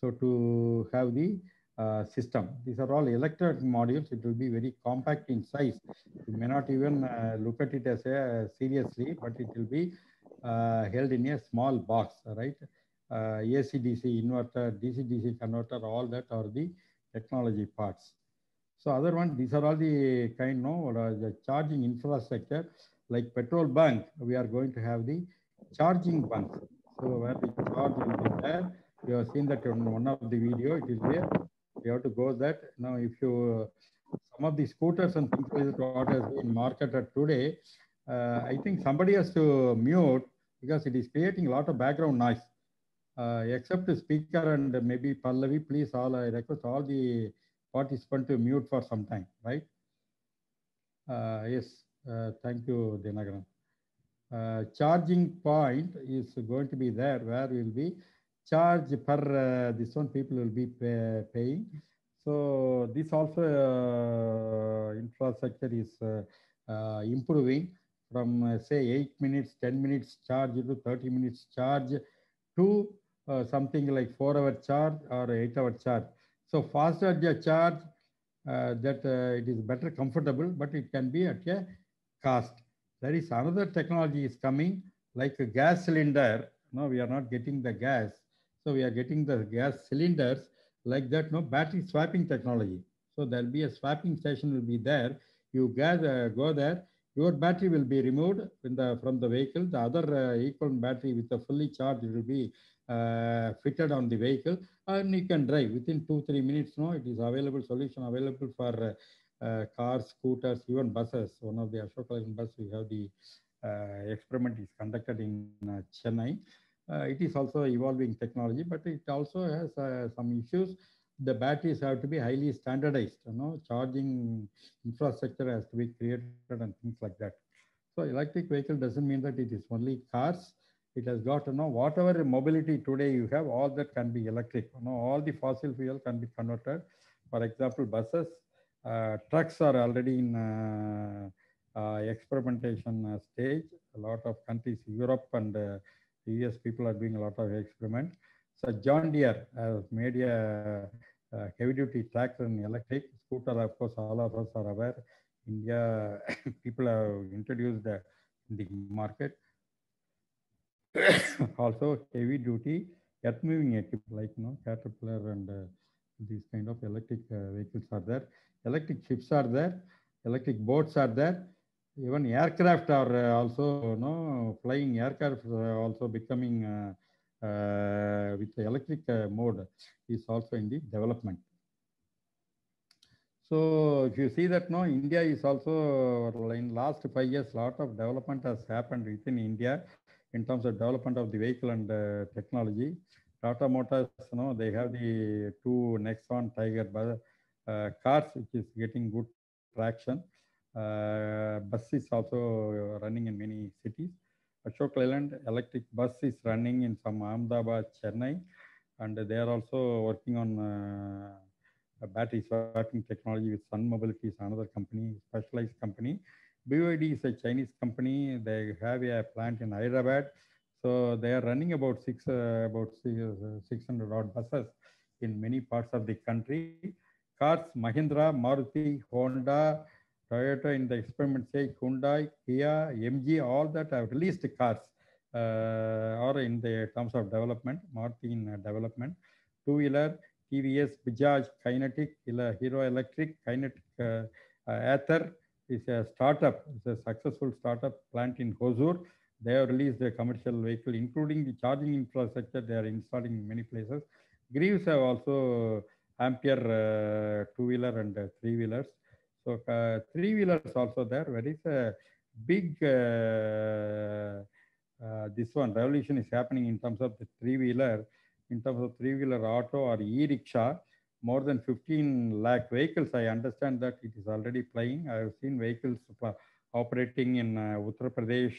So to have the uh, system, these are all electronic modules. It will be very compact in size. You may not even uh, look at it as a seriously, but it will be uh, held in a small box, right? Uh, AC-DC inverter, DC-DC converter, all that are the technology parts. So other one, these are all the kind no uh, the charging infrastructure. Like petrol bank, we are going to have the charging bank. So where the charge will be there. You have seen that on one of the video, it is there. You have to go that. Now, if you some of the scooters and things like that what has been marketed today, uh, I think somebody has to mute because it is creating a lot of background noise. Uh, except the speaker and maybe Pallavi, please all I request all the participants to mute for some time, right? Uh, yes, uh, thank you, Dinagaran. Uh, charging point is going to be there where will be charge per uh, this one people will be pay, paying. So this also uh, infrastructure is uh, improving from say eight minutes, 10 minutes charge to 30 minutes charge to something like four hour charge or eight hour charge. So faster the charge uh, that uh, it is better comfortable, but it can be at a cost. There is another technology is coming like a gas cylinder. No, we are not getting the gas. So we are getting the gas cylinders like that, no battery swapping technology. So there'll be a swapping station will be there. You gas, uh, go there, your battery will be removed the, from the vehicle. The other uh, equal battery with a fully charged will be uh, fitted on the vehicle and you can drive within two, three minutes. No, it is available solution available for uh, cars, scooters, even buses. One of the Ashoka bus, we have the uh, experiment is conducted in uh, Chennai. Uh, it is also evolving technology, but it also has some issues. The batteries have to be highly standardized. You know, charging infrastructure has to be created and things like that. So electric vehicle doesn't mean that it is only cars. It has got to know whatever mobility today you have, all that can be electric. You know, all the fossil fuel can be converted. For example, buses, uh, trucks are already in uh, uh, experimentation uh, stage. A lot of countries, Europe and uh, US people are doing a lot of experiment. So John Deere has made a, a heavy duty tractor in electric scooter. Of course, all of us are aware. India people have introduced uh, in the market. also heavy duty earth moving equipment like you know Caterpillar and uh, these kind of electric uh, vehicles are there. Electric ships are there. Electric boats are there. Even aircraft are uh, also you know flying aircraft are also becoming uh, uh, with electric uh, mode is also in the development. So if you see that no, India is also in last five years, lot of development has happened within India in terms of development of the vehicle and uh, technology. Tata Motors, you know, they have the two Nexon Tigor uh, cars, which is getting good traction. Uh, bus is also running in many cities. Ashok Leyland electric bus is running in some Ahmedabad, Chennai, and they are also working on uh, battery swapping technology with Sun Mobility is another company, specialized company. BYD is a Chinese company. They have a plant in Hyderabad. So they are running about six, uh, about six, uh, 600 odd buses in many parts of the country. Cars, Mahindra, Maruti, Honda, Toyota in the experiment stage, Hyundai, Kia, MG, all that have released cars uh, or in the terms of development, Maruti in uh, development. Two-wheeler, TVS, Bajaj, Kinetic, Hero Electric, Kinetic, uh, Ather is a startup. It's a successful startup plant in Hosur. They have released a commercial vehicle, including the charging infrastructure. They are installing in many places. Greaves have also Ampere uh, two-wheeler and uh, three-wheelers. So uh, three-wheelers also there. Where is a big uh, uh, this one revolution is happening in terms of the three-wheeler, in terms of three-wheeler auto or e-rickshaw. More than 15 lakh vehicles. I understand that it is already playing. I have seen vehicles operating in uh, Uttar Pradesh,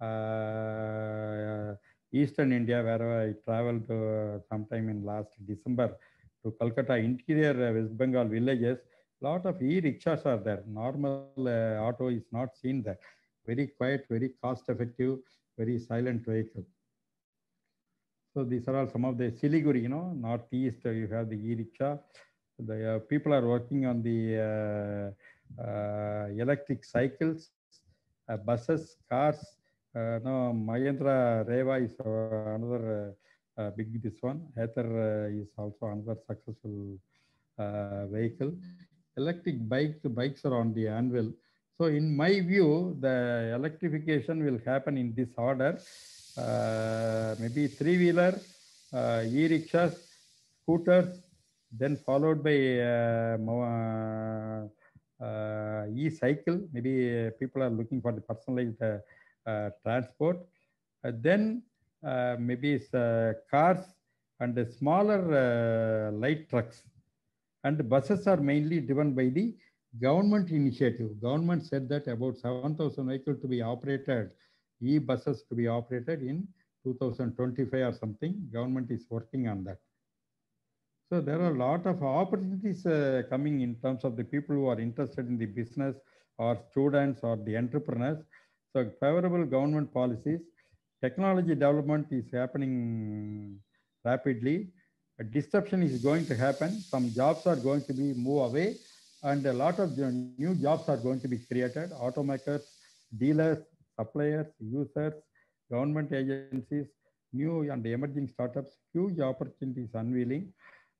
uh, Eastern India, where I traveled uh, sometime in last December to Calcutta, interior uh, West Bengal villages. Lot of e-rickshaws are there. Normal uh, auto is not seen there. Very quiet, very cost-effective, very silent vehicle. So these are all some of the Siliguri, you know, northeast. Uh, you have the e-rickshaw. The uh, people are working on the uh, electric cycles, buses, cars, uh, no, Mahindra Reva is uh, another uh, uh, big this one. Ather uh, is also another successful uh, vehicle. Electric bikes, bikes are on the anvil. So in my view, the electrification will happen in this order. Uh, maybe three-wheeler, uh, e-rickshaws, scooters, then followed by uh, uh, uh e-cycle. Maybe uh, people are looking for the personalized transport. Then maybe cars and smaller light trucks. And buses are mainly driven by the government initiative. Government said that about 7,000 vehicles to be operated, e-buses to be operated in 2025 or something. Government is working on that. So there are a lot of opportunities uh, coming in terms of the people who are interested in the business or students or the entrepreneurs. So favorable government policies, technology development is happening rapidly. A disruption is going to happen. Some jobs are going to be move away and a lot of new jobs are going to be created. Automakers, dealers, suppliers, users, government agencies, new and emerging startups, huge opportunities unveiling.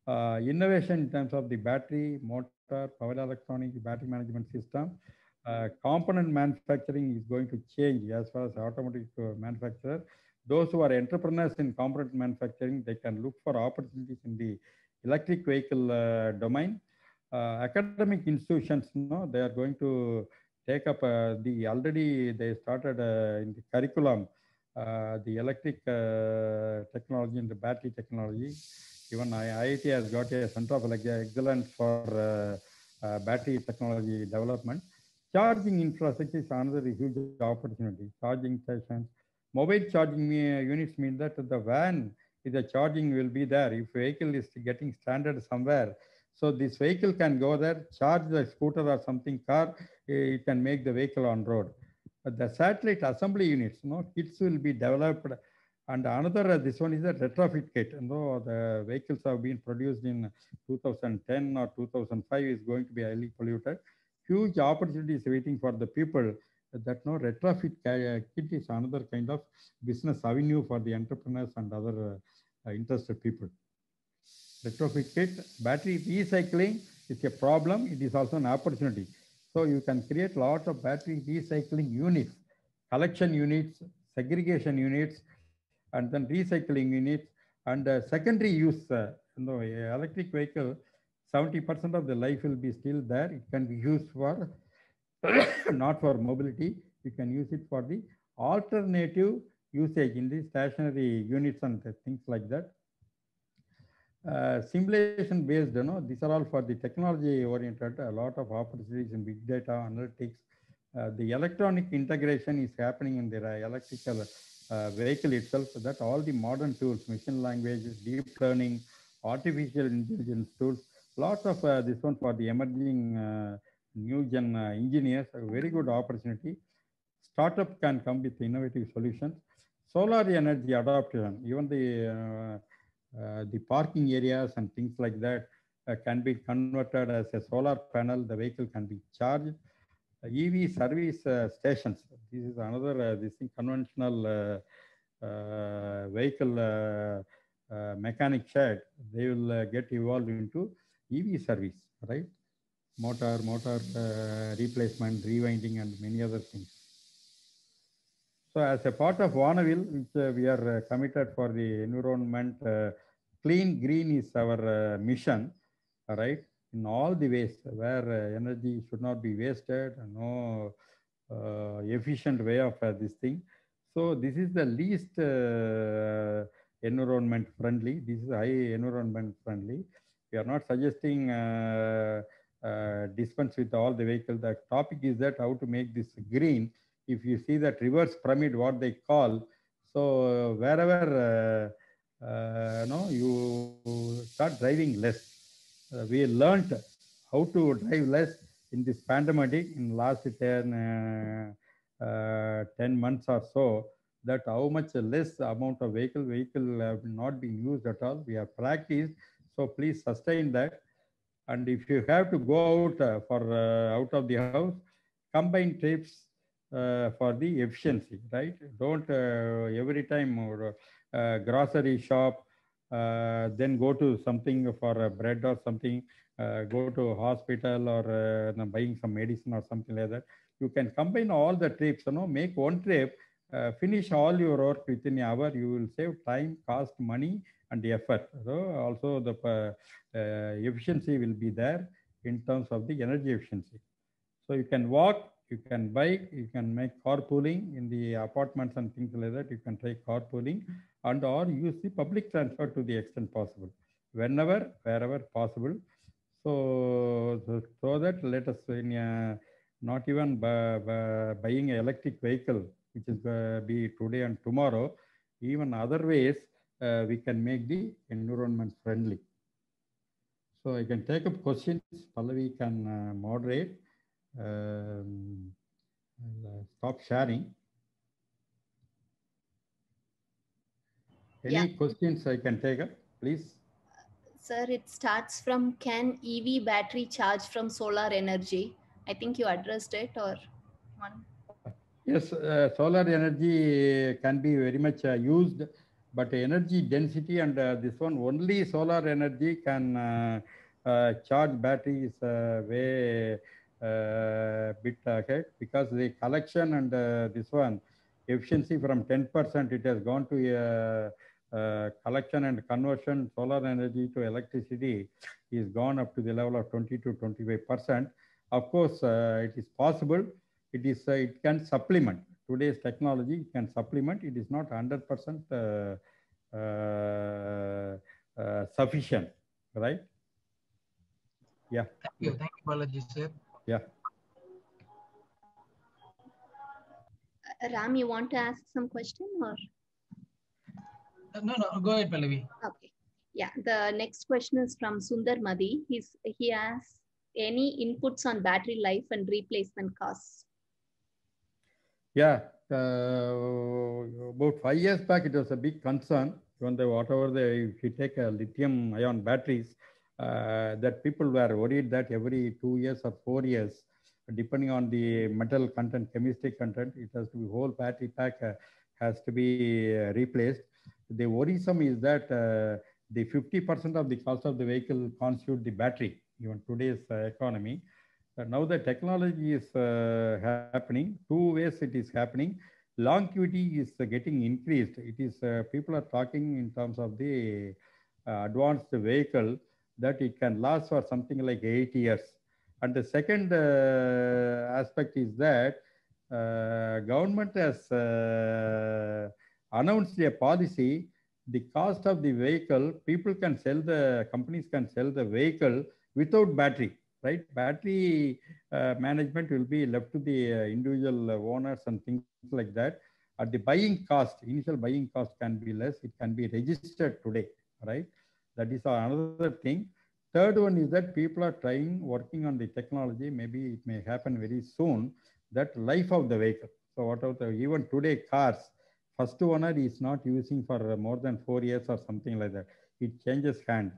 Uh, innovation in terms of the battery, motor, power electronics, battery management system, uh, component manufacturing is going to change as far as automotive uh, manufacturer. Those who are entrepreneurs in component manufacturing, they can look for opportunities in the electric vehicle uh, domain. Uh, academic institutions, you know, they are going to take up uh, the already they started uh, in the curriculum uh, the electric technology and the battery technology. Even IIT has got a center of excellence for battery technology development. Charging infrastructure is another huge opportunity. Charging stations, mobile charging units mean that the van is the charging will be there. If vehicle is getting stranded somewhere, so this vehicle can go there, charge the scooter or something car, it can make the vehicle on road. But the satellite assembly units, you know, kits will be developed. And another, uh, this one is a retrofit kit. You know, the vehicles have been produced in 2010 or 2005 is going to be highly polluted. Huge opportunities waiting for the people that no retrofit kit is another kind of business avenue for the entrepreneurs and other uh, interested people. Retrofit kit, battery recycling is a problem. It is also an opportunity. So you can create a lot of battery recycling units, collection units, segregation units, and then recycling units, and uh, secondary use. Uh, you know, electric vehicle, 70% of the life will be still there. It can be used for, not for mobility. You can use it for the alternative usage in the stationary units and things like that. Uh, simulation based, you know, these are all for the technology oriented, a lot of opportunities in big data analytics. Uh, the electronic integration is happening in the electrical uh, vehicle itself so that all the modern tools, machine languages, deep learning, artificial intelligence tools, lots of uh, this one for the emerging uh, new gen uh, engineers, a very good opportunity. Startup can come with innovative solutions. Solar energy adoption, even the the parking areas and things like that uh, can be converted as a solar panel. The vehicle can be charged. EV service uh, stations. This is another uh, this thing conventional uh, uh, vehicle uh, uh, mechanic shed. They will uh, get evolved into EV service, right? Motor, motor uh, replacement, rewinding, and many other things. So as a part of Vaanavil, which uh, we are uh, committed for the environment, uh, clean green is our mission, right? In all the ways where energy should not be wasted, no efficient way of this thing. So this is the least environment friendly. This is high environment friendly. We are not suggesting uh, uh, dispense with all the vehicles. The topic is that how to make this green if you see that reverse pyramid, what they call, so uh, wherever uh, uh, no, you start driving less. Uh, we learned how to drive less in this pandemic in last 10, uh, uh, 10 months or so, that how much less amount of vehicle, vehicle have not been used at all. We have practiced, so please sustain that. And if you have to go out uh, for uh, out of the house, combine trips for the efficiency, right? Don't uh, every time or uh, grocery shop, uh, then go to something for uh, bread or something, uh, go to hospital or uh, buying some medicine or something like that. You can combine all the trips, you know, make one trip, uh, finish all your work within an hour. You will save time, cost, money, and effort. So also the uh, uh, efficiency will be there in terms of the energy efficiency. So you can walk, you can bike, you can make carpooling in the apartments and things like that. You can try carpooling and or use the public transport to the extent possible, whenever, wherever possible. So, so, so that let us in uh, not even bu- bu- buying an electric vehicle, which is uh, be today and tomorrow, even other ways uh, we can make the environment friendly. So I can take up questions. Pallavi can uh, moderate. Um, I'll, uh, stop sharing. Any Yeah. questions I can take up, please? Sir, it starts from can EV battery charge from solar energy? I think you addressed it or one. Yes, uh, solar energy can be very much uh, used, but energy density and uh, this one only solar energy can uh, uh, charge batteries uh, way bit ahead because the collection and uh, this one efficiency from 10% it has gone to uh, uh, collection and conversion solar energy to electricity is gone up to the level of 20 to 25%. Of course, uh, it is possible it is uh, it can supplement today's technology can supplement it is not 100 percent uh, uh, uh, sufficient right yeah Thank you. Thank you, Balaji, sir. Yeah Uh, Ram, you want to ask some question or? Uh, No, no, go ahead, Pallavi. Okay. Yeah, the next question is from Sundar Madi. He's, he asks, any inputs on battery life and replacement costs? yeah uh, about five years back it was a big concern when the whatever the if you take a lithium ion batteries uh, that people were worried that every two years or four years depending on the metal content chemistry content it has to be whole battery pack uh, has to be uh, replaced. The worrisome is that uh, the 50% of the cost of the vehicle constitute the battery even today's uh, economy. Uh, now the technology is uh, happening two ways it is happening. Longevity is uh, getting increased. It is uh, people are talking in terms of the uh, advanced vehicle that it can last for something like eight years and the second uh, aspect is that uh, government has uh, announced a policy the cost of the vehicle people can sell the companies can sell the vehicle without battery right? Battery uh, management will be left to the uh, individual owners and things like that. At the buying cost, initial buying cost can be less. It can be registered today, right? That is another thing. Third one is that people are trying, working on the technology. Maybe it may happen very soon. That life of the vehicle. So whatever the, even today cars, first owner is not using for more than four years or something like that. It changes hand.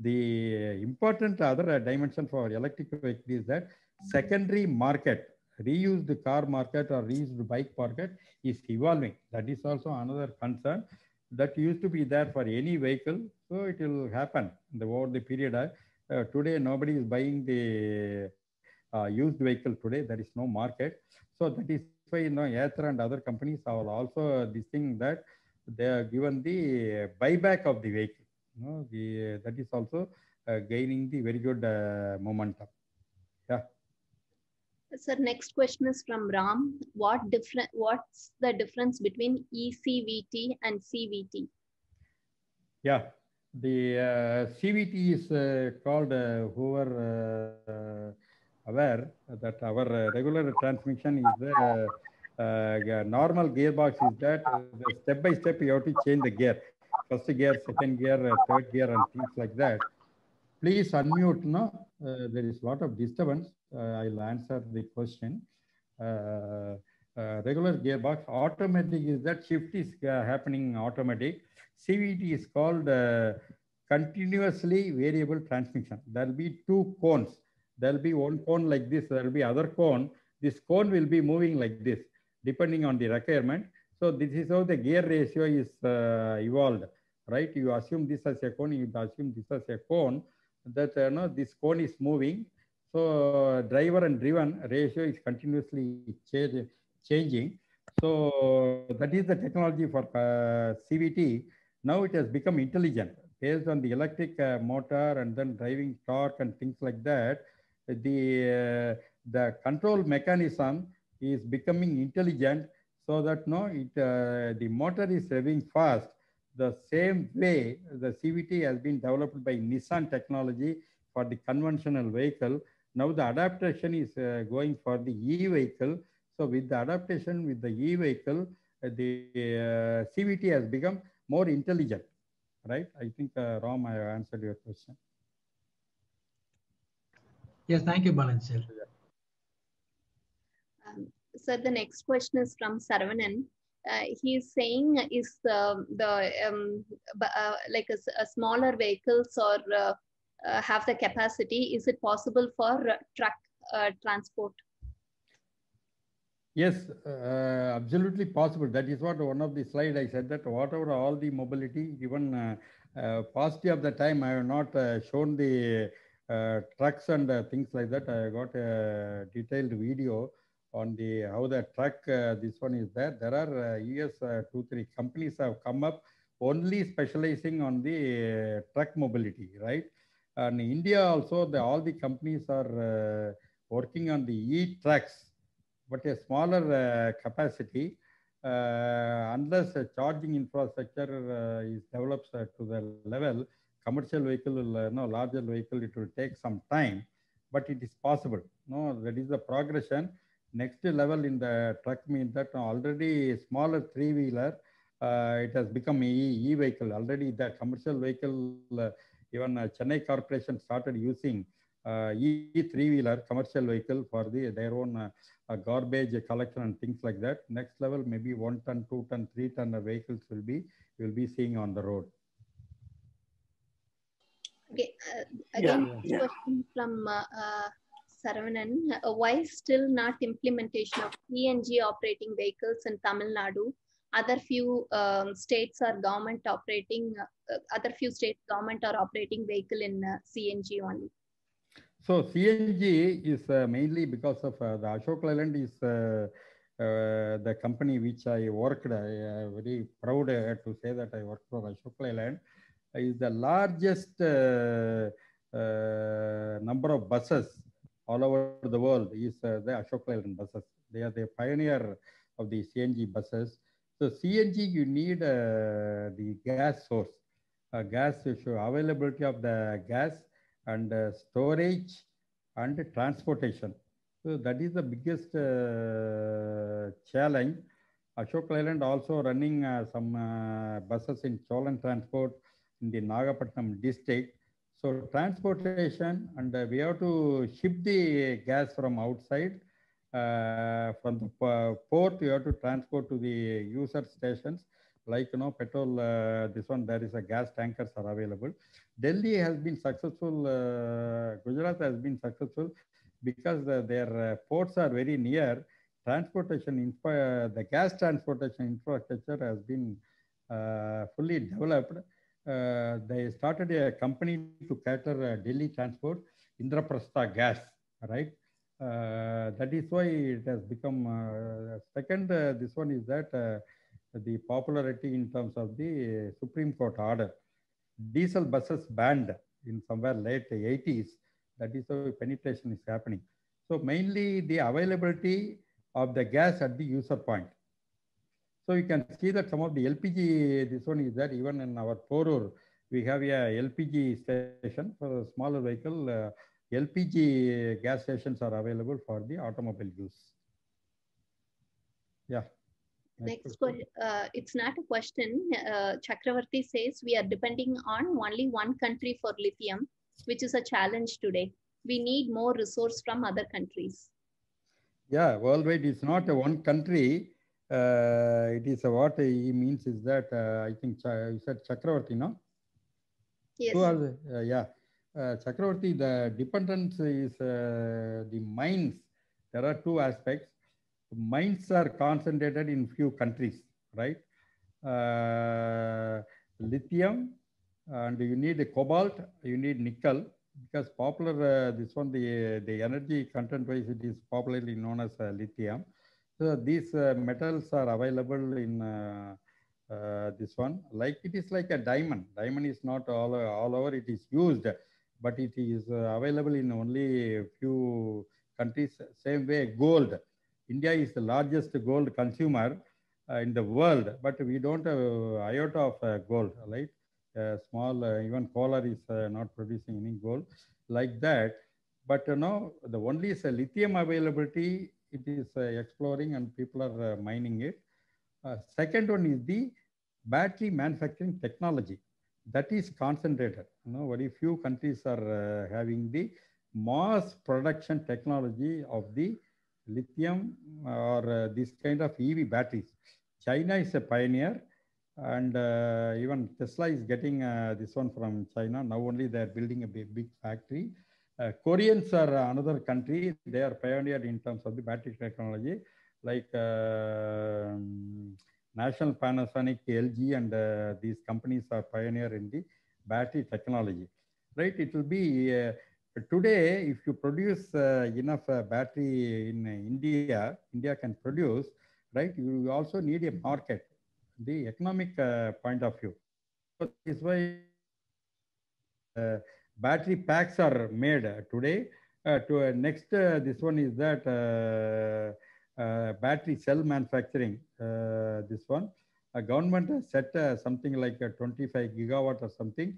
The important other dimension for electric vehicle is that secondary market, reused car market or reused bike market is evolving. That is also another concern that used to be there for any vehicle. So it will happen the, over the period. Uh, today, nobody is buying the uh, used vehicle today. There is no market. So that is why you know, and other companies are also this thing that they are given the buyback of the vehicle. You know, the, that is also uh, gaining the very good momentum. Sir, next question is from Ram. What different? What's the difference between ECVT and CVT? Yeah, the uh, CVT is uh, called uh, whoever aware that our regular transmission is the normal gearbox is that step by step you have to change the gear, first gear, second gear, third gear, and things like that. Please unmute. No, there is a lot of disturbance. I'll answer the question. Uh, regular gearbox. Automatic is that shift is uh, happening automatic. CVT is called uh, continuously variable transmission. There will be two cones. There will be one cone like this. There will be other cone. This cone will be moving like this, depending on the requirement. So this is how the gear ratio is evolved, right? You assume this as a cone. You assume this as a cone. That you know, this cone is moving. So driver and driven ratio is continuously changing. So that is the technology for uh, CVT. Now it has become intelligent based on the electric uh, motor and then driving torque and things like that. The, uh, the control mechanism is becoming intelligent so that no, it, the motor is revving fast. The same way the CVT has been developed by Nissan technology for the conventional vehicle. Now the adaptation is uh, going for the e-vehicle. So with the adaptation with the e-vehicle, uh, the uh, CVT has become more intelligent, right? I think Ram, I answered your question. Yes, thank you, Balan sir. Um, so the next question is from Saravanan. Uh, he's saying is the the um, uh, like a, a, smaller vehicles or uh, uh, have the capacity is it possible for truck uh, transport? Yes uh, absolutely possible. That is what one of the slide i said that whatever all the mobility even paucity of the time i have not shown the trucks and things like that. I got a detailed video on the how the truck uh, this one is there. There are uh, us uh, two three companies have come up only specializing on the uh, truck mobility right? And india also the all the companies are uh, working on the e trucks but a smaller uh, capacity unless a charging infrastructure is developed to the level commercial vehicle will no larger vehicle it will take some time but it is possible. No that is the progression next level in the truck means that already smaller three wheeler uh, it has become e, e vehicle already the commercial vehicle uh, even uh, chennai corporation started using e three wheeler commercial vehicle for the their own garbage collection and things like that. Next level maybe one ton two ton three ton vehicles will be will be seeing on the road. Okay again yeah, yeah. question from Saravanan, uh, why still not implementation of CNG operating vehicles in Tamil Nadu? Other few um, states are government operating, uh, uh other few states government are operating vehicle in uh, CNG only. So CNG is uh, mainly because of uh, the Ashok Leyland is the company which I worked. I am very proud to say that I worked for Ashok Leyland. Is the largest number of buses all over the world is uh, the Ashok Leyland buses. They are the pioneer of the CNG buses. So CNG, you need uh, the gas source, uh, gas issue, availability of the gas and uh, storage and transportation. So that is the biggest challenge. Ashok Leyland also running some buses in Cholan Transport in the Nagapattinam district. So transportation, and uh, we have to ship the gas from outside. Uh, from the port, you have to transport to the user stations. Like you know, petrol. Uh, this one there is a gas tankers are available. Delhi has been successful. Uh, Gujarat has been successful because their ports are very near. Transportation, the gas transportation infrastructure has been fully developed uh, they started a company to cater uh, Delhi transport, Indraprastha Gas, right? Uh, that is why it has become second. this one is that the popularity in terms of the Supreme Court order. Diesel buses banned in somewhere late 80s. That is how penetration is happening. So mainly the availability of the gas at the user point. So you can see that some of the LPG, this one is that even in our Porur, we have a LPG station for a smaller vehicle. Uh, LPG gas stations are available for the automobile use. Yeah. Next, question. Uh, it's not a question. Uh, Chakravarti says we are depending on only one country for lithium, which is a challenge today. We need more resource from other countries. Yeah, worldwide it's not a one country uh, it is what he means is that uh, I think you said Chakravarti, no? Yes. Who are the, uh, yeah. Uh, Chakravarti, the dependence is uh, the mines. There are two aspects. Mines are concentrated in few countries, right? Uh, lithium, and you need cobalt, you need nickel, because popular, uh, this one, the, the energy content wise, it is popularly known as lithium so these uh, metals are available in uh, uh, this one. Like it is like a diamond. Diamond is not all, all over, it is used, but it is available in only a few countries. Same way, gold. India is the largest gold consumer uh, in the world, but we don't have iota of uh, gold, right? Uh, small, even Kolar is not producing any gold like that. But you know, the only is lithium availability it is uh, exploring and people are uh, mining it. Uh, second one is the battery manufacturing technology that is concentrated. You know, very few countries are having the mass production technology of the lithium or this kind of EV batteries. China is a pioneer and uh, even Tesla is getting uh, this one from China. Now only they're building a big, big factory. Uh, Koreans are another country. They are pioneer in terms of the battery technology, like uh, National Panasonic, LG, and uh, these companies are pioneer in the battery technology. Right? It will be uh, today if you produce uh, enough uh, battery in India, India can produce. Right? You also need a market, the economic point of view. So this way battery packs are made today. Uh, to uh, next, uh, this one is that battery cell manufacturing. this one, a government has set something like 25 gigawatt or something.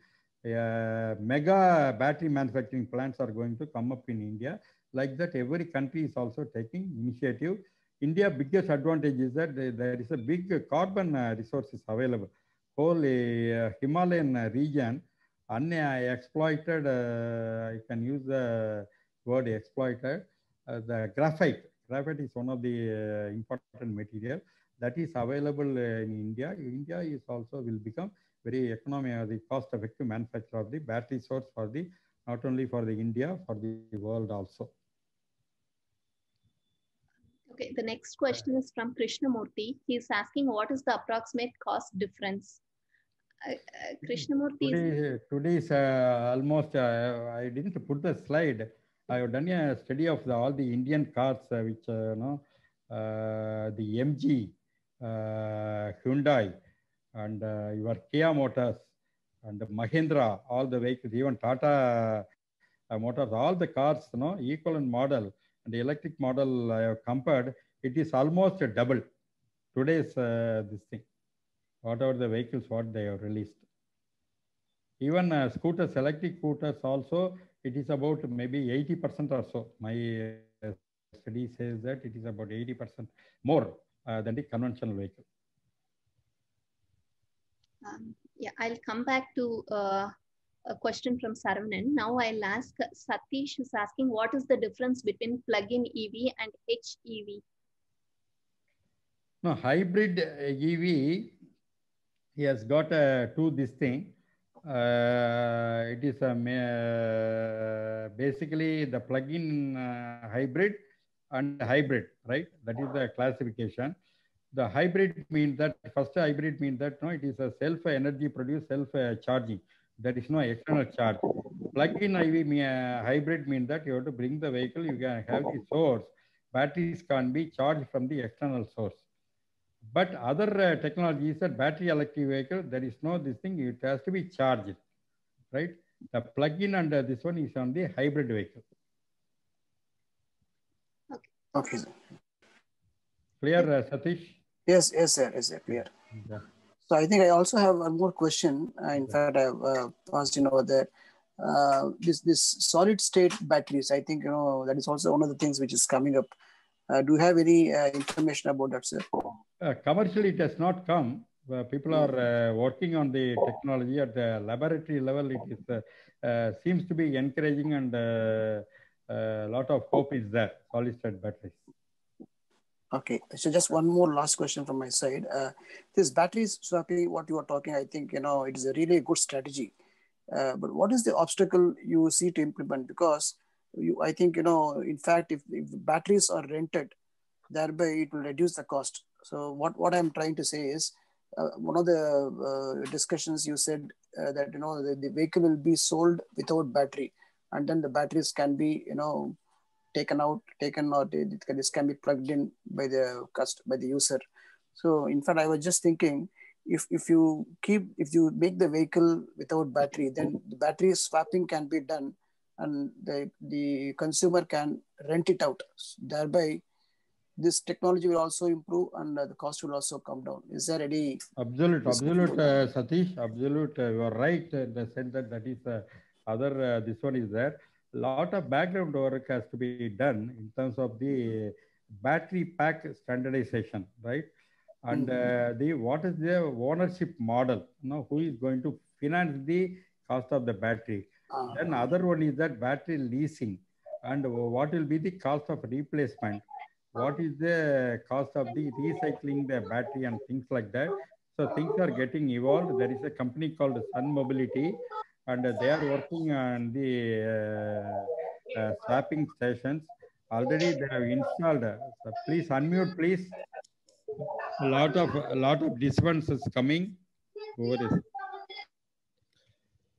mega battery manufacturing plants are going to come up in India. Like that, every country is also taking initiative. India biggest advantage is that there is a big carbon resources available. Whole uh, Himalayan region unexploited, uh, I can use the word exploited, uh, the graphite. Graphite is one of the uh, important material that is available in India. India is also will become very economic, the cost effective manufacturer of the battery source for the, not only for the India, for the world also. Okay, the next question is from Krishnamurti. He is asking what is the approximate cost difference Krishnamurti. Today, today is uh, almost, uh, I didn't put the slide. I have done a study of the, all the Indian cars, uh, which, uh, you know, uh, the MG, Hyundai, and your Kia Motors, and Mahindra, all the vehicles, even Tata Motors, all the cars, you know, equivalent model and the electric model I have compared, it is almost double. Today's this thing whatever the vehicles what they have released. Even uh, scooters, electric scooters also, it is about maybe 80% or so. My uh, study says that it is about 80% more uh, than the conventional vehicle. Um, yeah, I'll come back to uh, a question from Saravanan. Now I'll ask Satish is asking what is the difference between plug-in EV and HEV? No, hybrid EV he has got uh, two this thing. Uh, it is a, uh, basically the plug-in uh, hybrid and hybrid, right? That is the classification. The hybrid means that first hybrid means that no, it is a self energy produced self charging. There is no external charge. Plug-in EV hybrid means that you have to bring the vehicle. You can have the source. Batteries can be charged from the external source. But other uh, technologies, that battery electric vehicle, there is no this thing. It has to be charged, right? The plug-in and uh, this one is on the hybrid vehicle. Okay. Okay. Sir. Clear, uh, Satish? Yes, yes, sir. Yes, sir. Clear. Yeah. So I think I also have one more question. Uh, in fact, I've uh, asked you know that uh, this this solid state batteries. I think you know that is also one of the things which is coming up. Uh, do you have any uh, information about that, sir? Uh, commercially, it has not come. people are working on the technology at the laboratory level. It is seems to be encouraging and a lot of hope is there. Solid state batteries. Okay, so just one more last question from my side. Uh, this batteries swapping, what you are talking, I think, you know, it is a really good strategy. Uh, but what is the obstacle you see to implement? Because you, I think, you know, in fact, if, if batteries are rented, thereby it will reduce the cost. So what, what I'm trying to say is, uh, one of the uh, discussions you said uh, that, you know, the, the vehicle will be sold without battery and then the batteries can be, you know, taken out, taken or this can be plugged in by the cust by the user. So in fact, I was just thinking, if if you keep if you make the vehicle without battery, then the battery swapping can be done, and the the consumer can rent it out. Thereby, this technology will also improve and uh, the cost will also come down. Is there any absolute absolute uh, Satish? Absolute, uh, you are right in the sense that that is uh, other uh, this one is there lot of background work has to be done in terms of the battery pack standardization, right? And mm-hmm. uh, the what is the ownership model? You know, who is going to finance the cost of the battery? Uh-huh. Then other one is that battery leasing, and what will be the cost of replacement? What is the cost of the recycling the battery and things like that? So things are getting evolved. There is a company called Sun Mobility, and they are working on the uh, uh, swapping stations. Already they have installed. So please unmute, please. A lot of a lot of disturbances coming over this.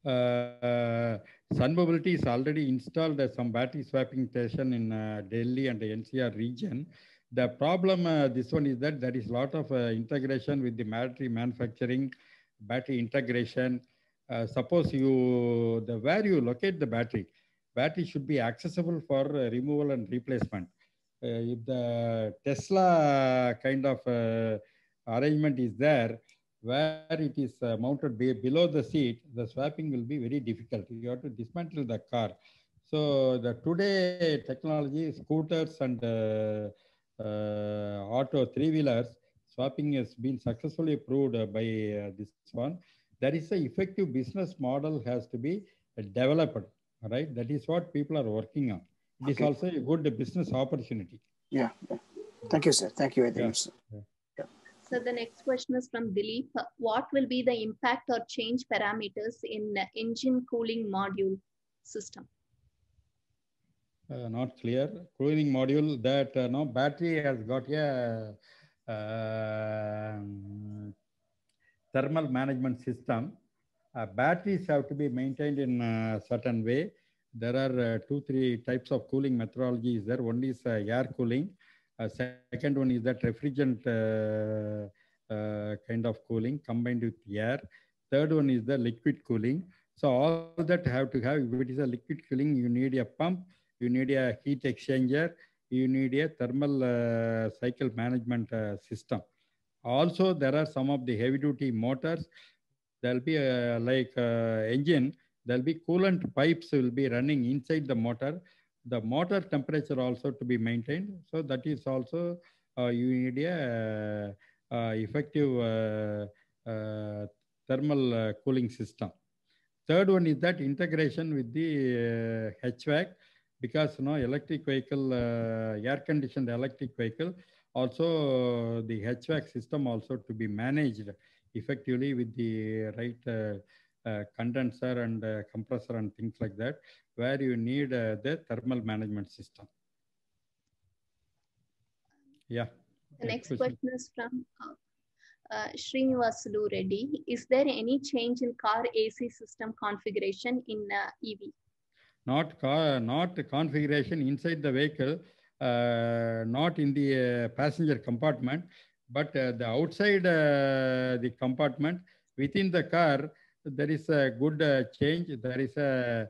Uh, Sun Mobility is already installed uh, some battery swapping station in uh, Delhi and the NCR region. The problem, uh, this one is that there is a lot of integration with the battery manufacturing, battery integration, uh, suppose you the where you locate the battery battery should be accessible for uh, removal and replacement uh, if the tesla kind of uh, arrangement is there where it is uh, mounted be below the seat the swapping will be very difficult you have to dismantle the car so the today technology scooters and uh, uh, auto three wheelers swapping has been successfully proved uh, by this one there is an effective business model has to be developed, right? That is what people are working on. It okay. is also a good business opportunity. Yeah. Thank you, sir. Thank you. Think. Yeah. So the next question is from Dilip. What will be the impact or change parameters in engine cooling module system? Uh, not clear. Cooling module that uh, no battery has got a uh, thermal management system. Uh, batteries have to be maintained in a certain way. There are uh, two, three types of cooling methodologies there. One is uh, air cooling. Second one is that refrigerant kind of cooling combined with air. Third one is the liquid cooling. So all that have to have, if it is a liquid cooling, you need a pump, you need a heat exchanger, you need a thermal uh, cycle management uh, system. Also, there are some of the heavy duty motors. There'll be a, like a engine, there'll be coolant pipes will be running inside the motor. The motor temperature also to be maintained. So that is also, uh, you need a uh, effective uh, uh, thermal uh, cooling system. Third one is that integration with the HVAC because you know electric vehicle, air conditioned electric vehicle, also the HVAC system also to be managed effectively with the right condenser and uh, compressor and things like that, where you need uh, the thermal management system. Yeah. The next question, question is from uh, Srinivasulu Reddy. Is there any change in car AC system configuration in uh, EV? Not car, not configuration inside the vehicle, uh, not in the uh, passenger compartment, but uh, the outside uh, the compartment within the car, there is a good change. There is a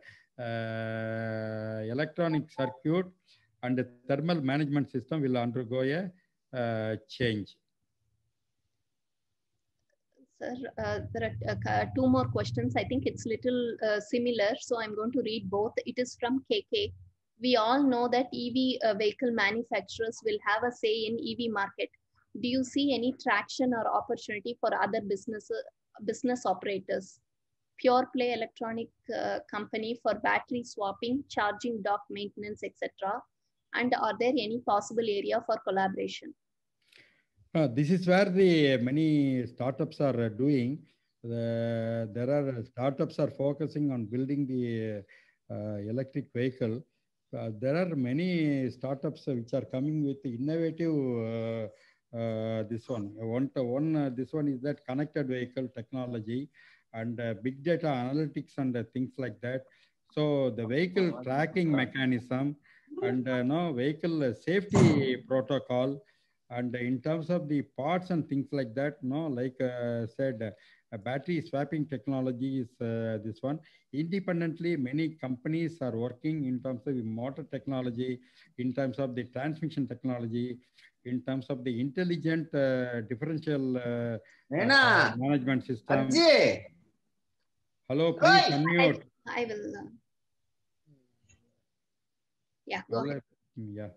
electronic circuit and the thermal management system will undergo a change. Sir, uh, there are uh, two more questions. I think it's little uh, similar, so I'm going to read both. It is from KK. We all know that EV uh, vehicle manufacturers will have a say in EV market. Do you see any traction or opportunity for other business business operators? Pure play electronic uh, company for battery swapping, charging dock maintenance, etc. And are there any possible area for collaboration? Uh, this is where the many startups are doing. The, there are startups are focusing on building the uh, electric vehicle. Uh, there are many startups which are coming with innovative. Uh, uh, this one, one, one uh, this one is that connected vehicle technology and big data analytics and things like that. So the vehicle tracking mechanism and no vehicle safety protocol and in terms of the parts and things like that, no, like uh, said, uh, battery swapping technology is uh, this one. Independently, many companies are working in terms of the motor technology, in terms of the transmission technology, in terms of the intelligent uh, differential uh, uh, management system. Hello, please unmute. I, I will. yeah, go ahead. Yeah.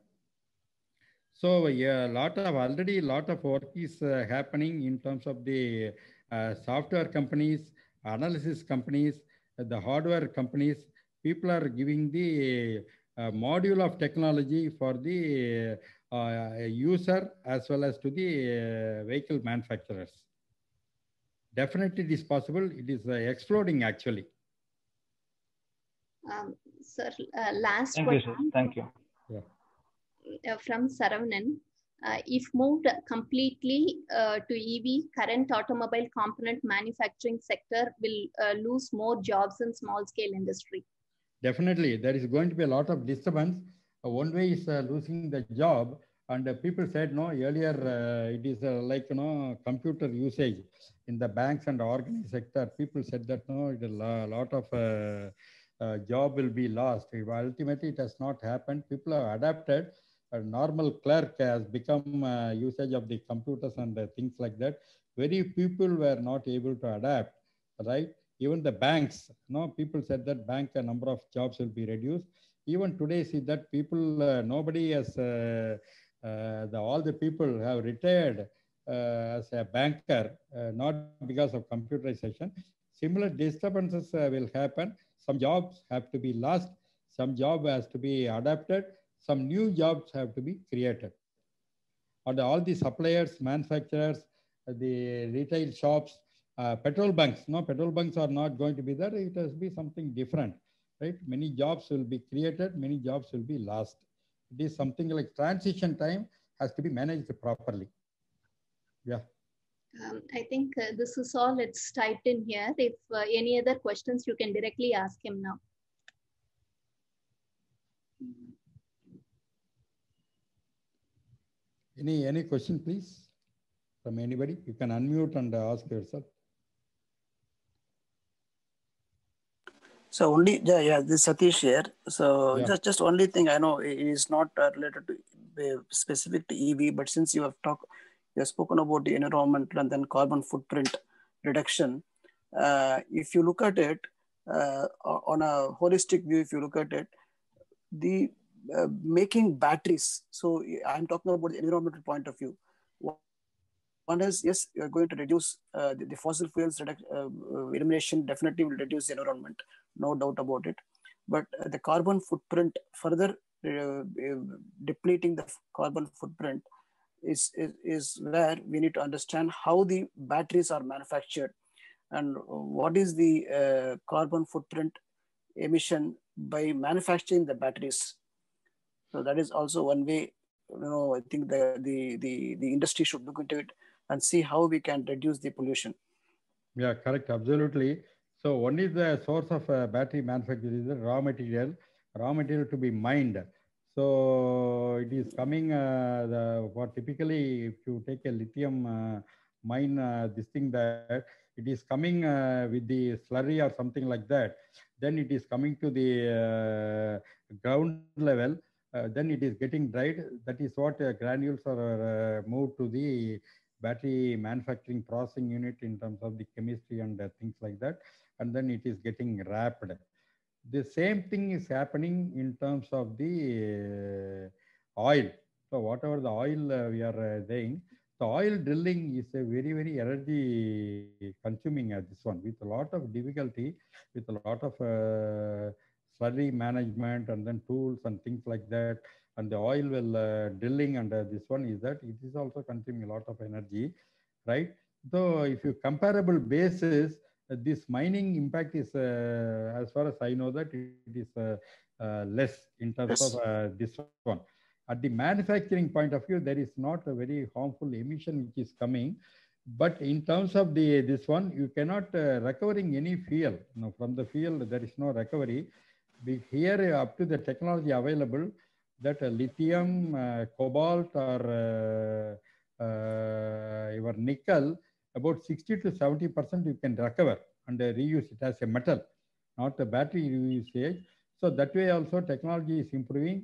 So yeah, a lot of already a lot of work is uh, happening in terms of the uh, software companies, analysis companies, uh, the hardware companies. People are giving the uh, module of technology for the uh, user as well as to the uh, vehicle manufacturers. Definitely, it is possible. It is exploding actually. Um, sir, last question. Thank question. You, sir. Thank you. Yeah uh, from Saravanan. Uh, if moved completely uh, to EV, current automobile component manufacturing sector will lose more jobs in small scale industry. Definitely, there is going to be a lot of disturbance. one way is losing the job, and people said no earlier uh, it is uh, like you know computer usage in the banks and organized sector people said that no a lot of uh, job will be lost ultimately it has not happened people have adapted a normal clerk has become uh, usage of the computers and uh, things like that. Very people were not able to adapt, right? Even the banks, know, people said that bank a number of jobs will be reduced. Even today, see that people, uh, nobody has, uh, uh, the, all the people have retired uh, Uh, as a banker, uh, not because of computerization. Similar disturbances uh, will happen. Some jobs have to be lost. Some job has to be adapted some new jobs have to be created. And all the suppliers, manufacturers, the retail shops, uh, petrol banks. No, petrol banks are not going to be there. It has to be something different, right? Many jobs will be created, many jobs will be lost. It is something like transition time has to be managed properly. Yeah. Um, I think uh, this is all it's typed in here. If uh, any other questions, you can directly ask him now. Any, any question, please, from anybody? You can unmute and ask yourself. So only, yeah, yeah this Satish here. So yeah. just, just only thing I know is not uh, related to uh, specific to EV, but since you have talked, you have spoken about the environmental and then carbon footprint reduction. Uh, if you look at it uh, on a holistic view, if you look at it, the uh, making batteries. So I'm talking about the environmental point of view. one is yes, you're going to reduce uh, the, the, fossil fuels uh, elimination. Definitely will reduce the environment, no doubt about it. But uh, the carbon footprint further uh, depleting the carbon footprint is, is is where we need to understand how the batteries are manufactured and what is the uh, carbon footprint emission by manufacturing the batteries. So that is also one way. You know, I think the the the, the industry should look into it and see how we can reduce the pollution. Yeah, correct. Absolutely. So one is the source of uh, battery manufacture is the raw material, raw material to be mined. So it is coming, uh, the, what typically if you take a lithium uh, mine, uh, this thing that it is coming uh, with the slurry or something like that, then it is coming to the uh, ground level, then it is getting dried. That is what granules are moved to the battery manufacturing processing unit in terms of the chemistry and things like that. And then it is getting wrapped. The same thing is happening in terms of the uh, oil. So whatever the oil uh, we are uh, saying, the oil drilling is a very, very energy consuming at this one with a lot of difficulty, with a lot of uh, slurry management and then tools and things like that. And the oil well uh, drilling and uh, this one is that it is also consuming a lot of energy, right? So if you comparable basis, uh, this mining impact is, uh, as far as I know that it is uh, less in terms yes. of this one at the manufacturing point of view, there is not a very harmful emission which is coming. But in terms of the this one, you cannot uh, recovering any fuel. You know, from the fuel, there is no recovery. Be here uh, up to the technology available, that uh, lithium, uh, cobalt, or uh, uh, your nickel, about 60 to 70 percent you can recover and reuse it as a metal, not a battery usage. So that way also technology is improving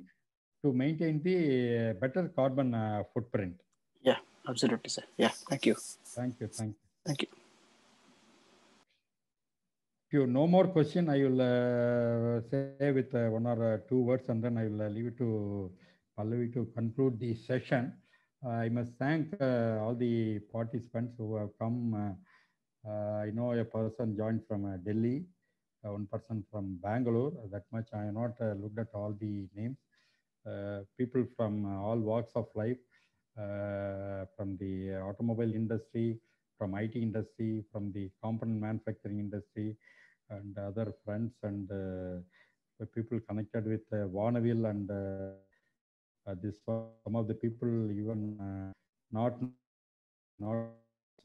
to maintain the uh, better carbon uh, footprint. Yeah, absolutely, sir. Yeah, thank you. Thank you. Thank you. Thank you. If you no more question, I will uh, say with uh, one or uh, two words, and then I will uh, leave it to Pallavi to conclude the session. I must thank all the participants who have come. I know a person joined from Delhi, one person from Bangalore. That much I have not looked at all the names. Uh, people from uh, all walks of life, uh, from the automobile industry, from IT industry, from the component manufacturing industry, and other friends and people connected with uh, and this some of the people even not not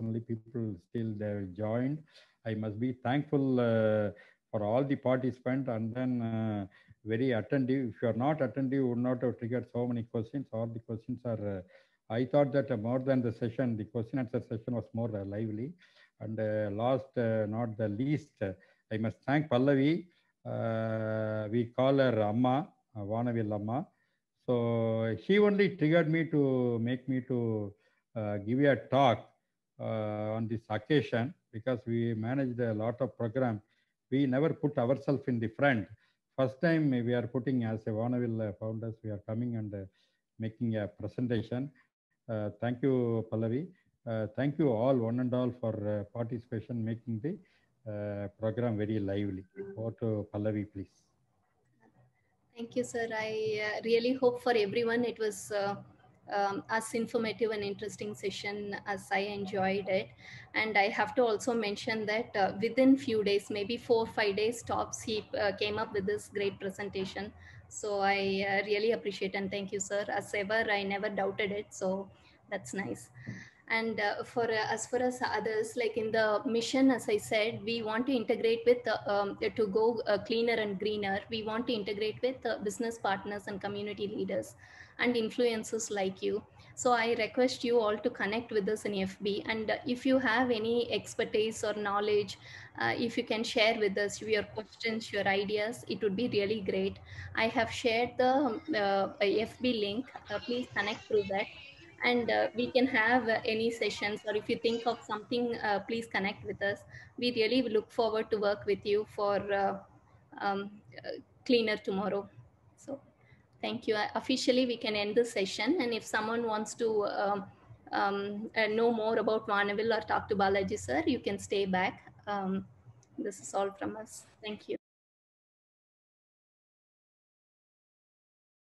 only people still they joined. I must be thankful uh, for all the participants and then uh, very attentive. If you are not attentive, you would not have triggered so many questions. All the questions are, uh, I thought that uh, more than the session, the question answer session was more uh, lively. And uh, last, uh, not the least, uh, I must thank Pallavi. we call her Amma, uh, Vaanavil Amma. So she only triggered me to make me to give you a talk on this occasion because we managed a lot of program. We never put ourselves in the front first time we are putting as a Vaanavil uh, founders, we are coming and uh, making a presentation. Uh, thank you, Pallavi. thank you all, one and all, for participation, making the program very lively. Over to Pallavi, please. Thank you, sir. I really hope for everyone it was um, as informative and interesting session as I enjoyed it. And I have to also mention that uh, within few days, maybe four five days tops, he uh, came up with this great presentation. So I uh, really appreciate and thank you, sir. As ever, I never doubted it. So that's nice. And uh, for uh, as far as others, like in the mission, as I said, we want to integrate with uh, um, to go cleaner and greener. We want to integrate with business partners and community leaders and influencers like you. So I request you all to connect with us in FB. And if you have any expertise or knowledge, uh, if you can share with us your questions, your ideas, it would be really great. I have shared the uh, FB link. Uh, please connect through that. And uh, we can have uh, any sessions, or if you think of something, uh, please connect with us. We really look forward to work with you for um, cleaner tomorrow. So thank you. Officially, we can end the session. And if someone wants to um, um, know more about Vaanavil or talk to Balaji sir, you can stay back. Um, this is all from us. Thank you.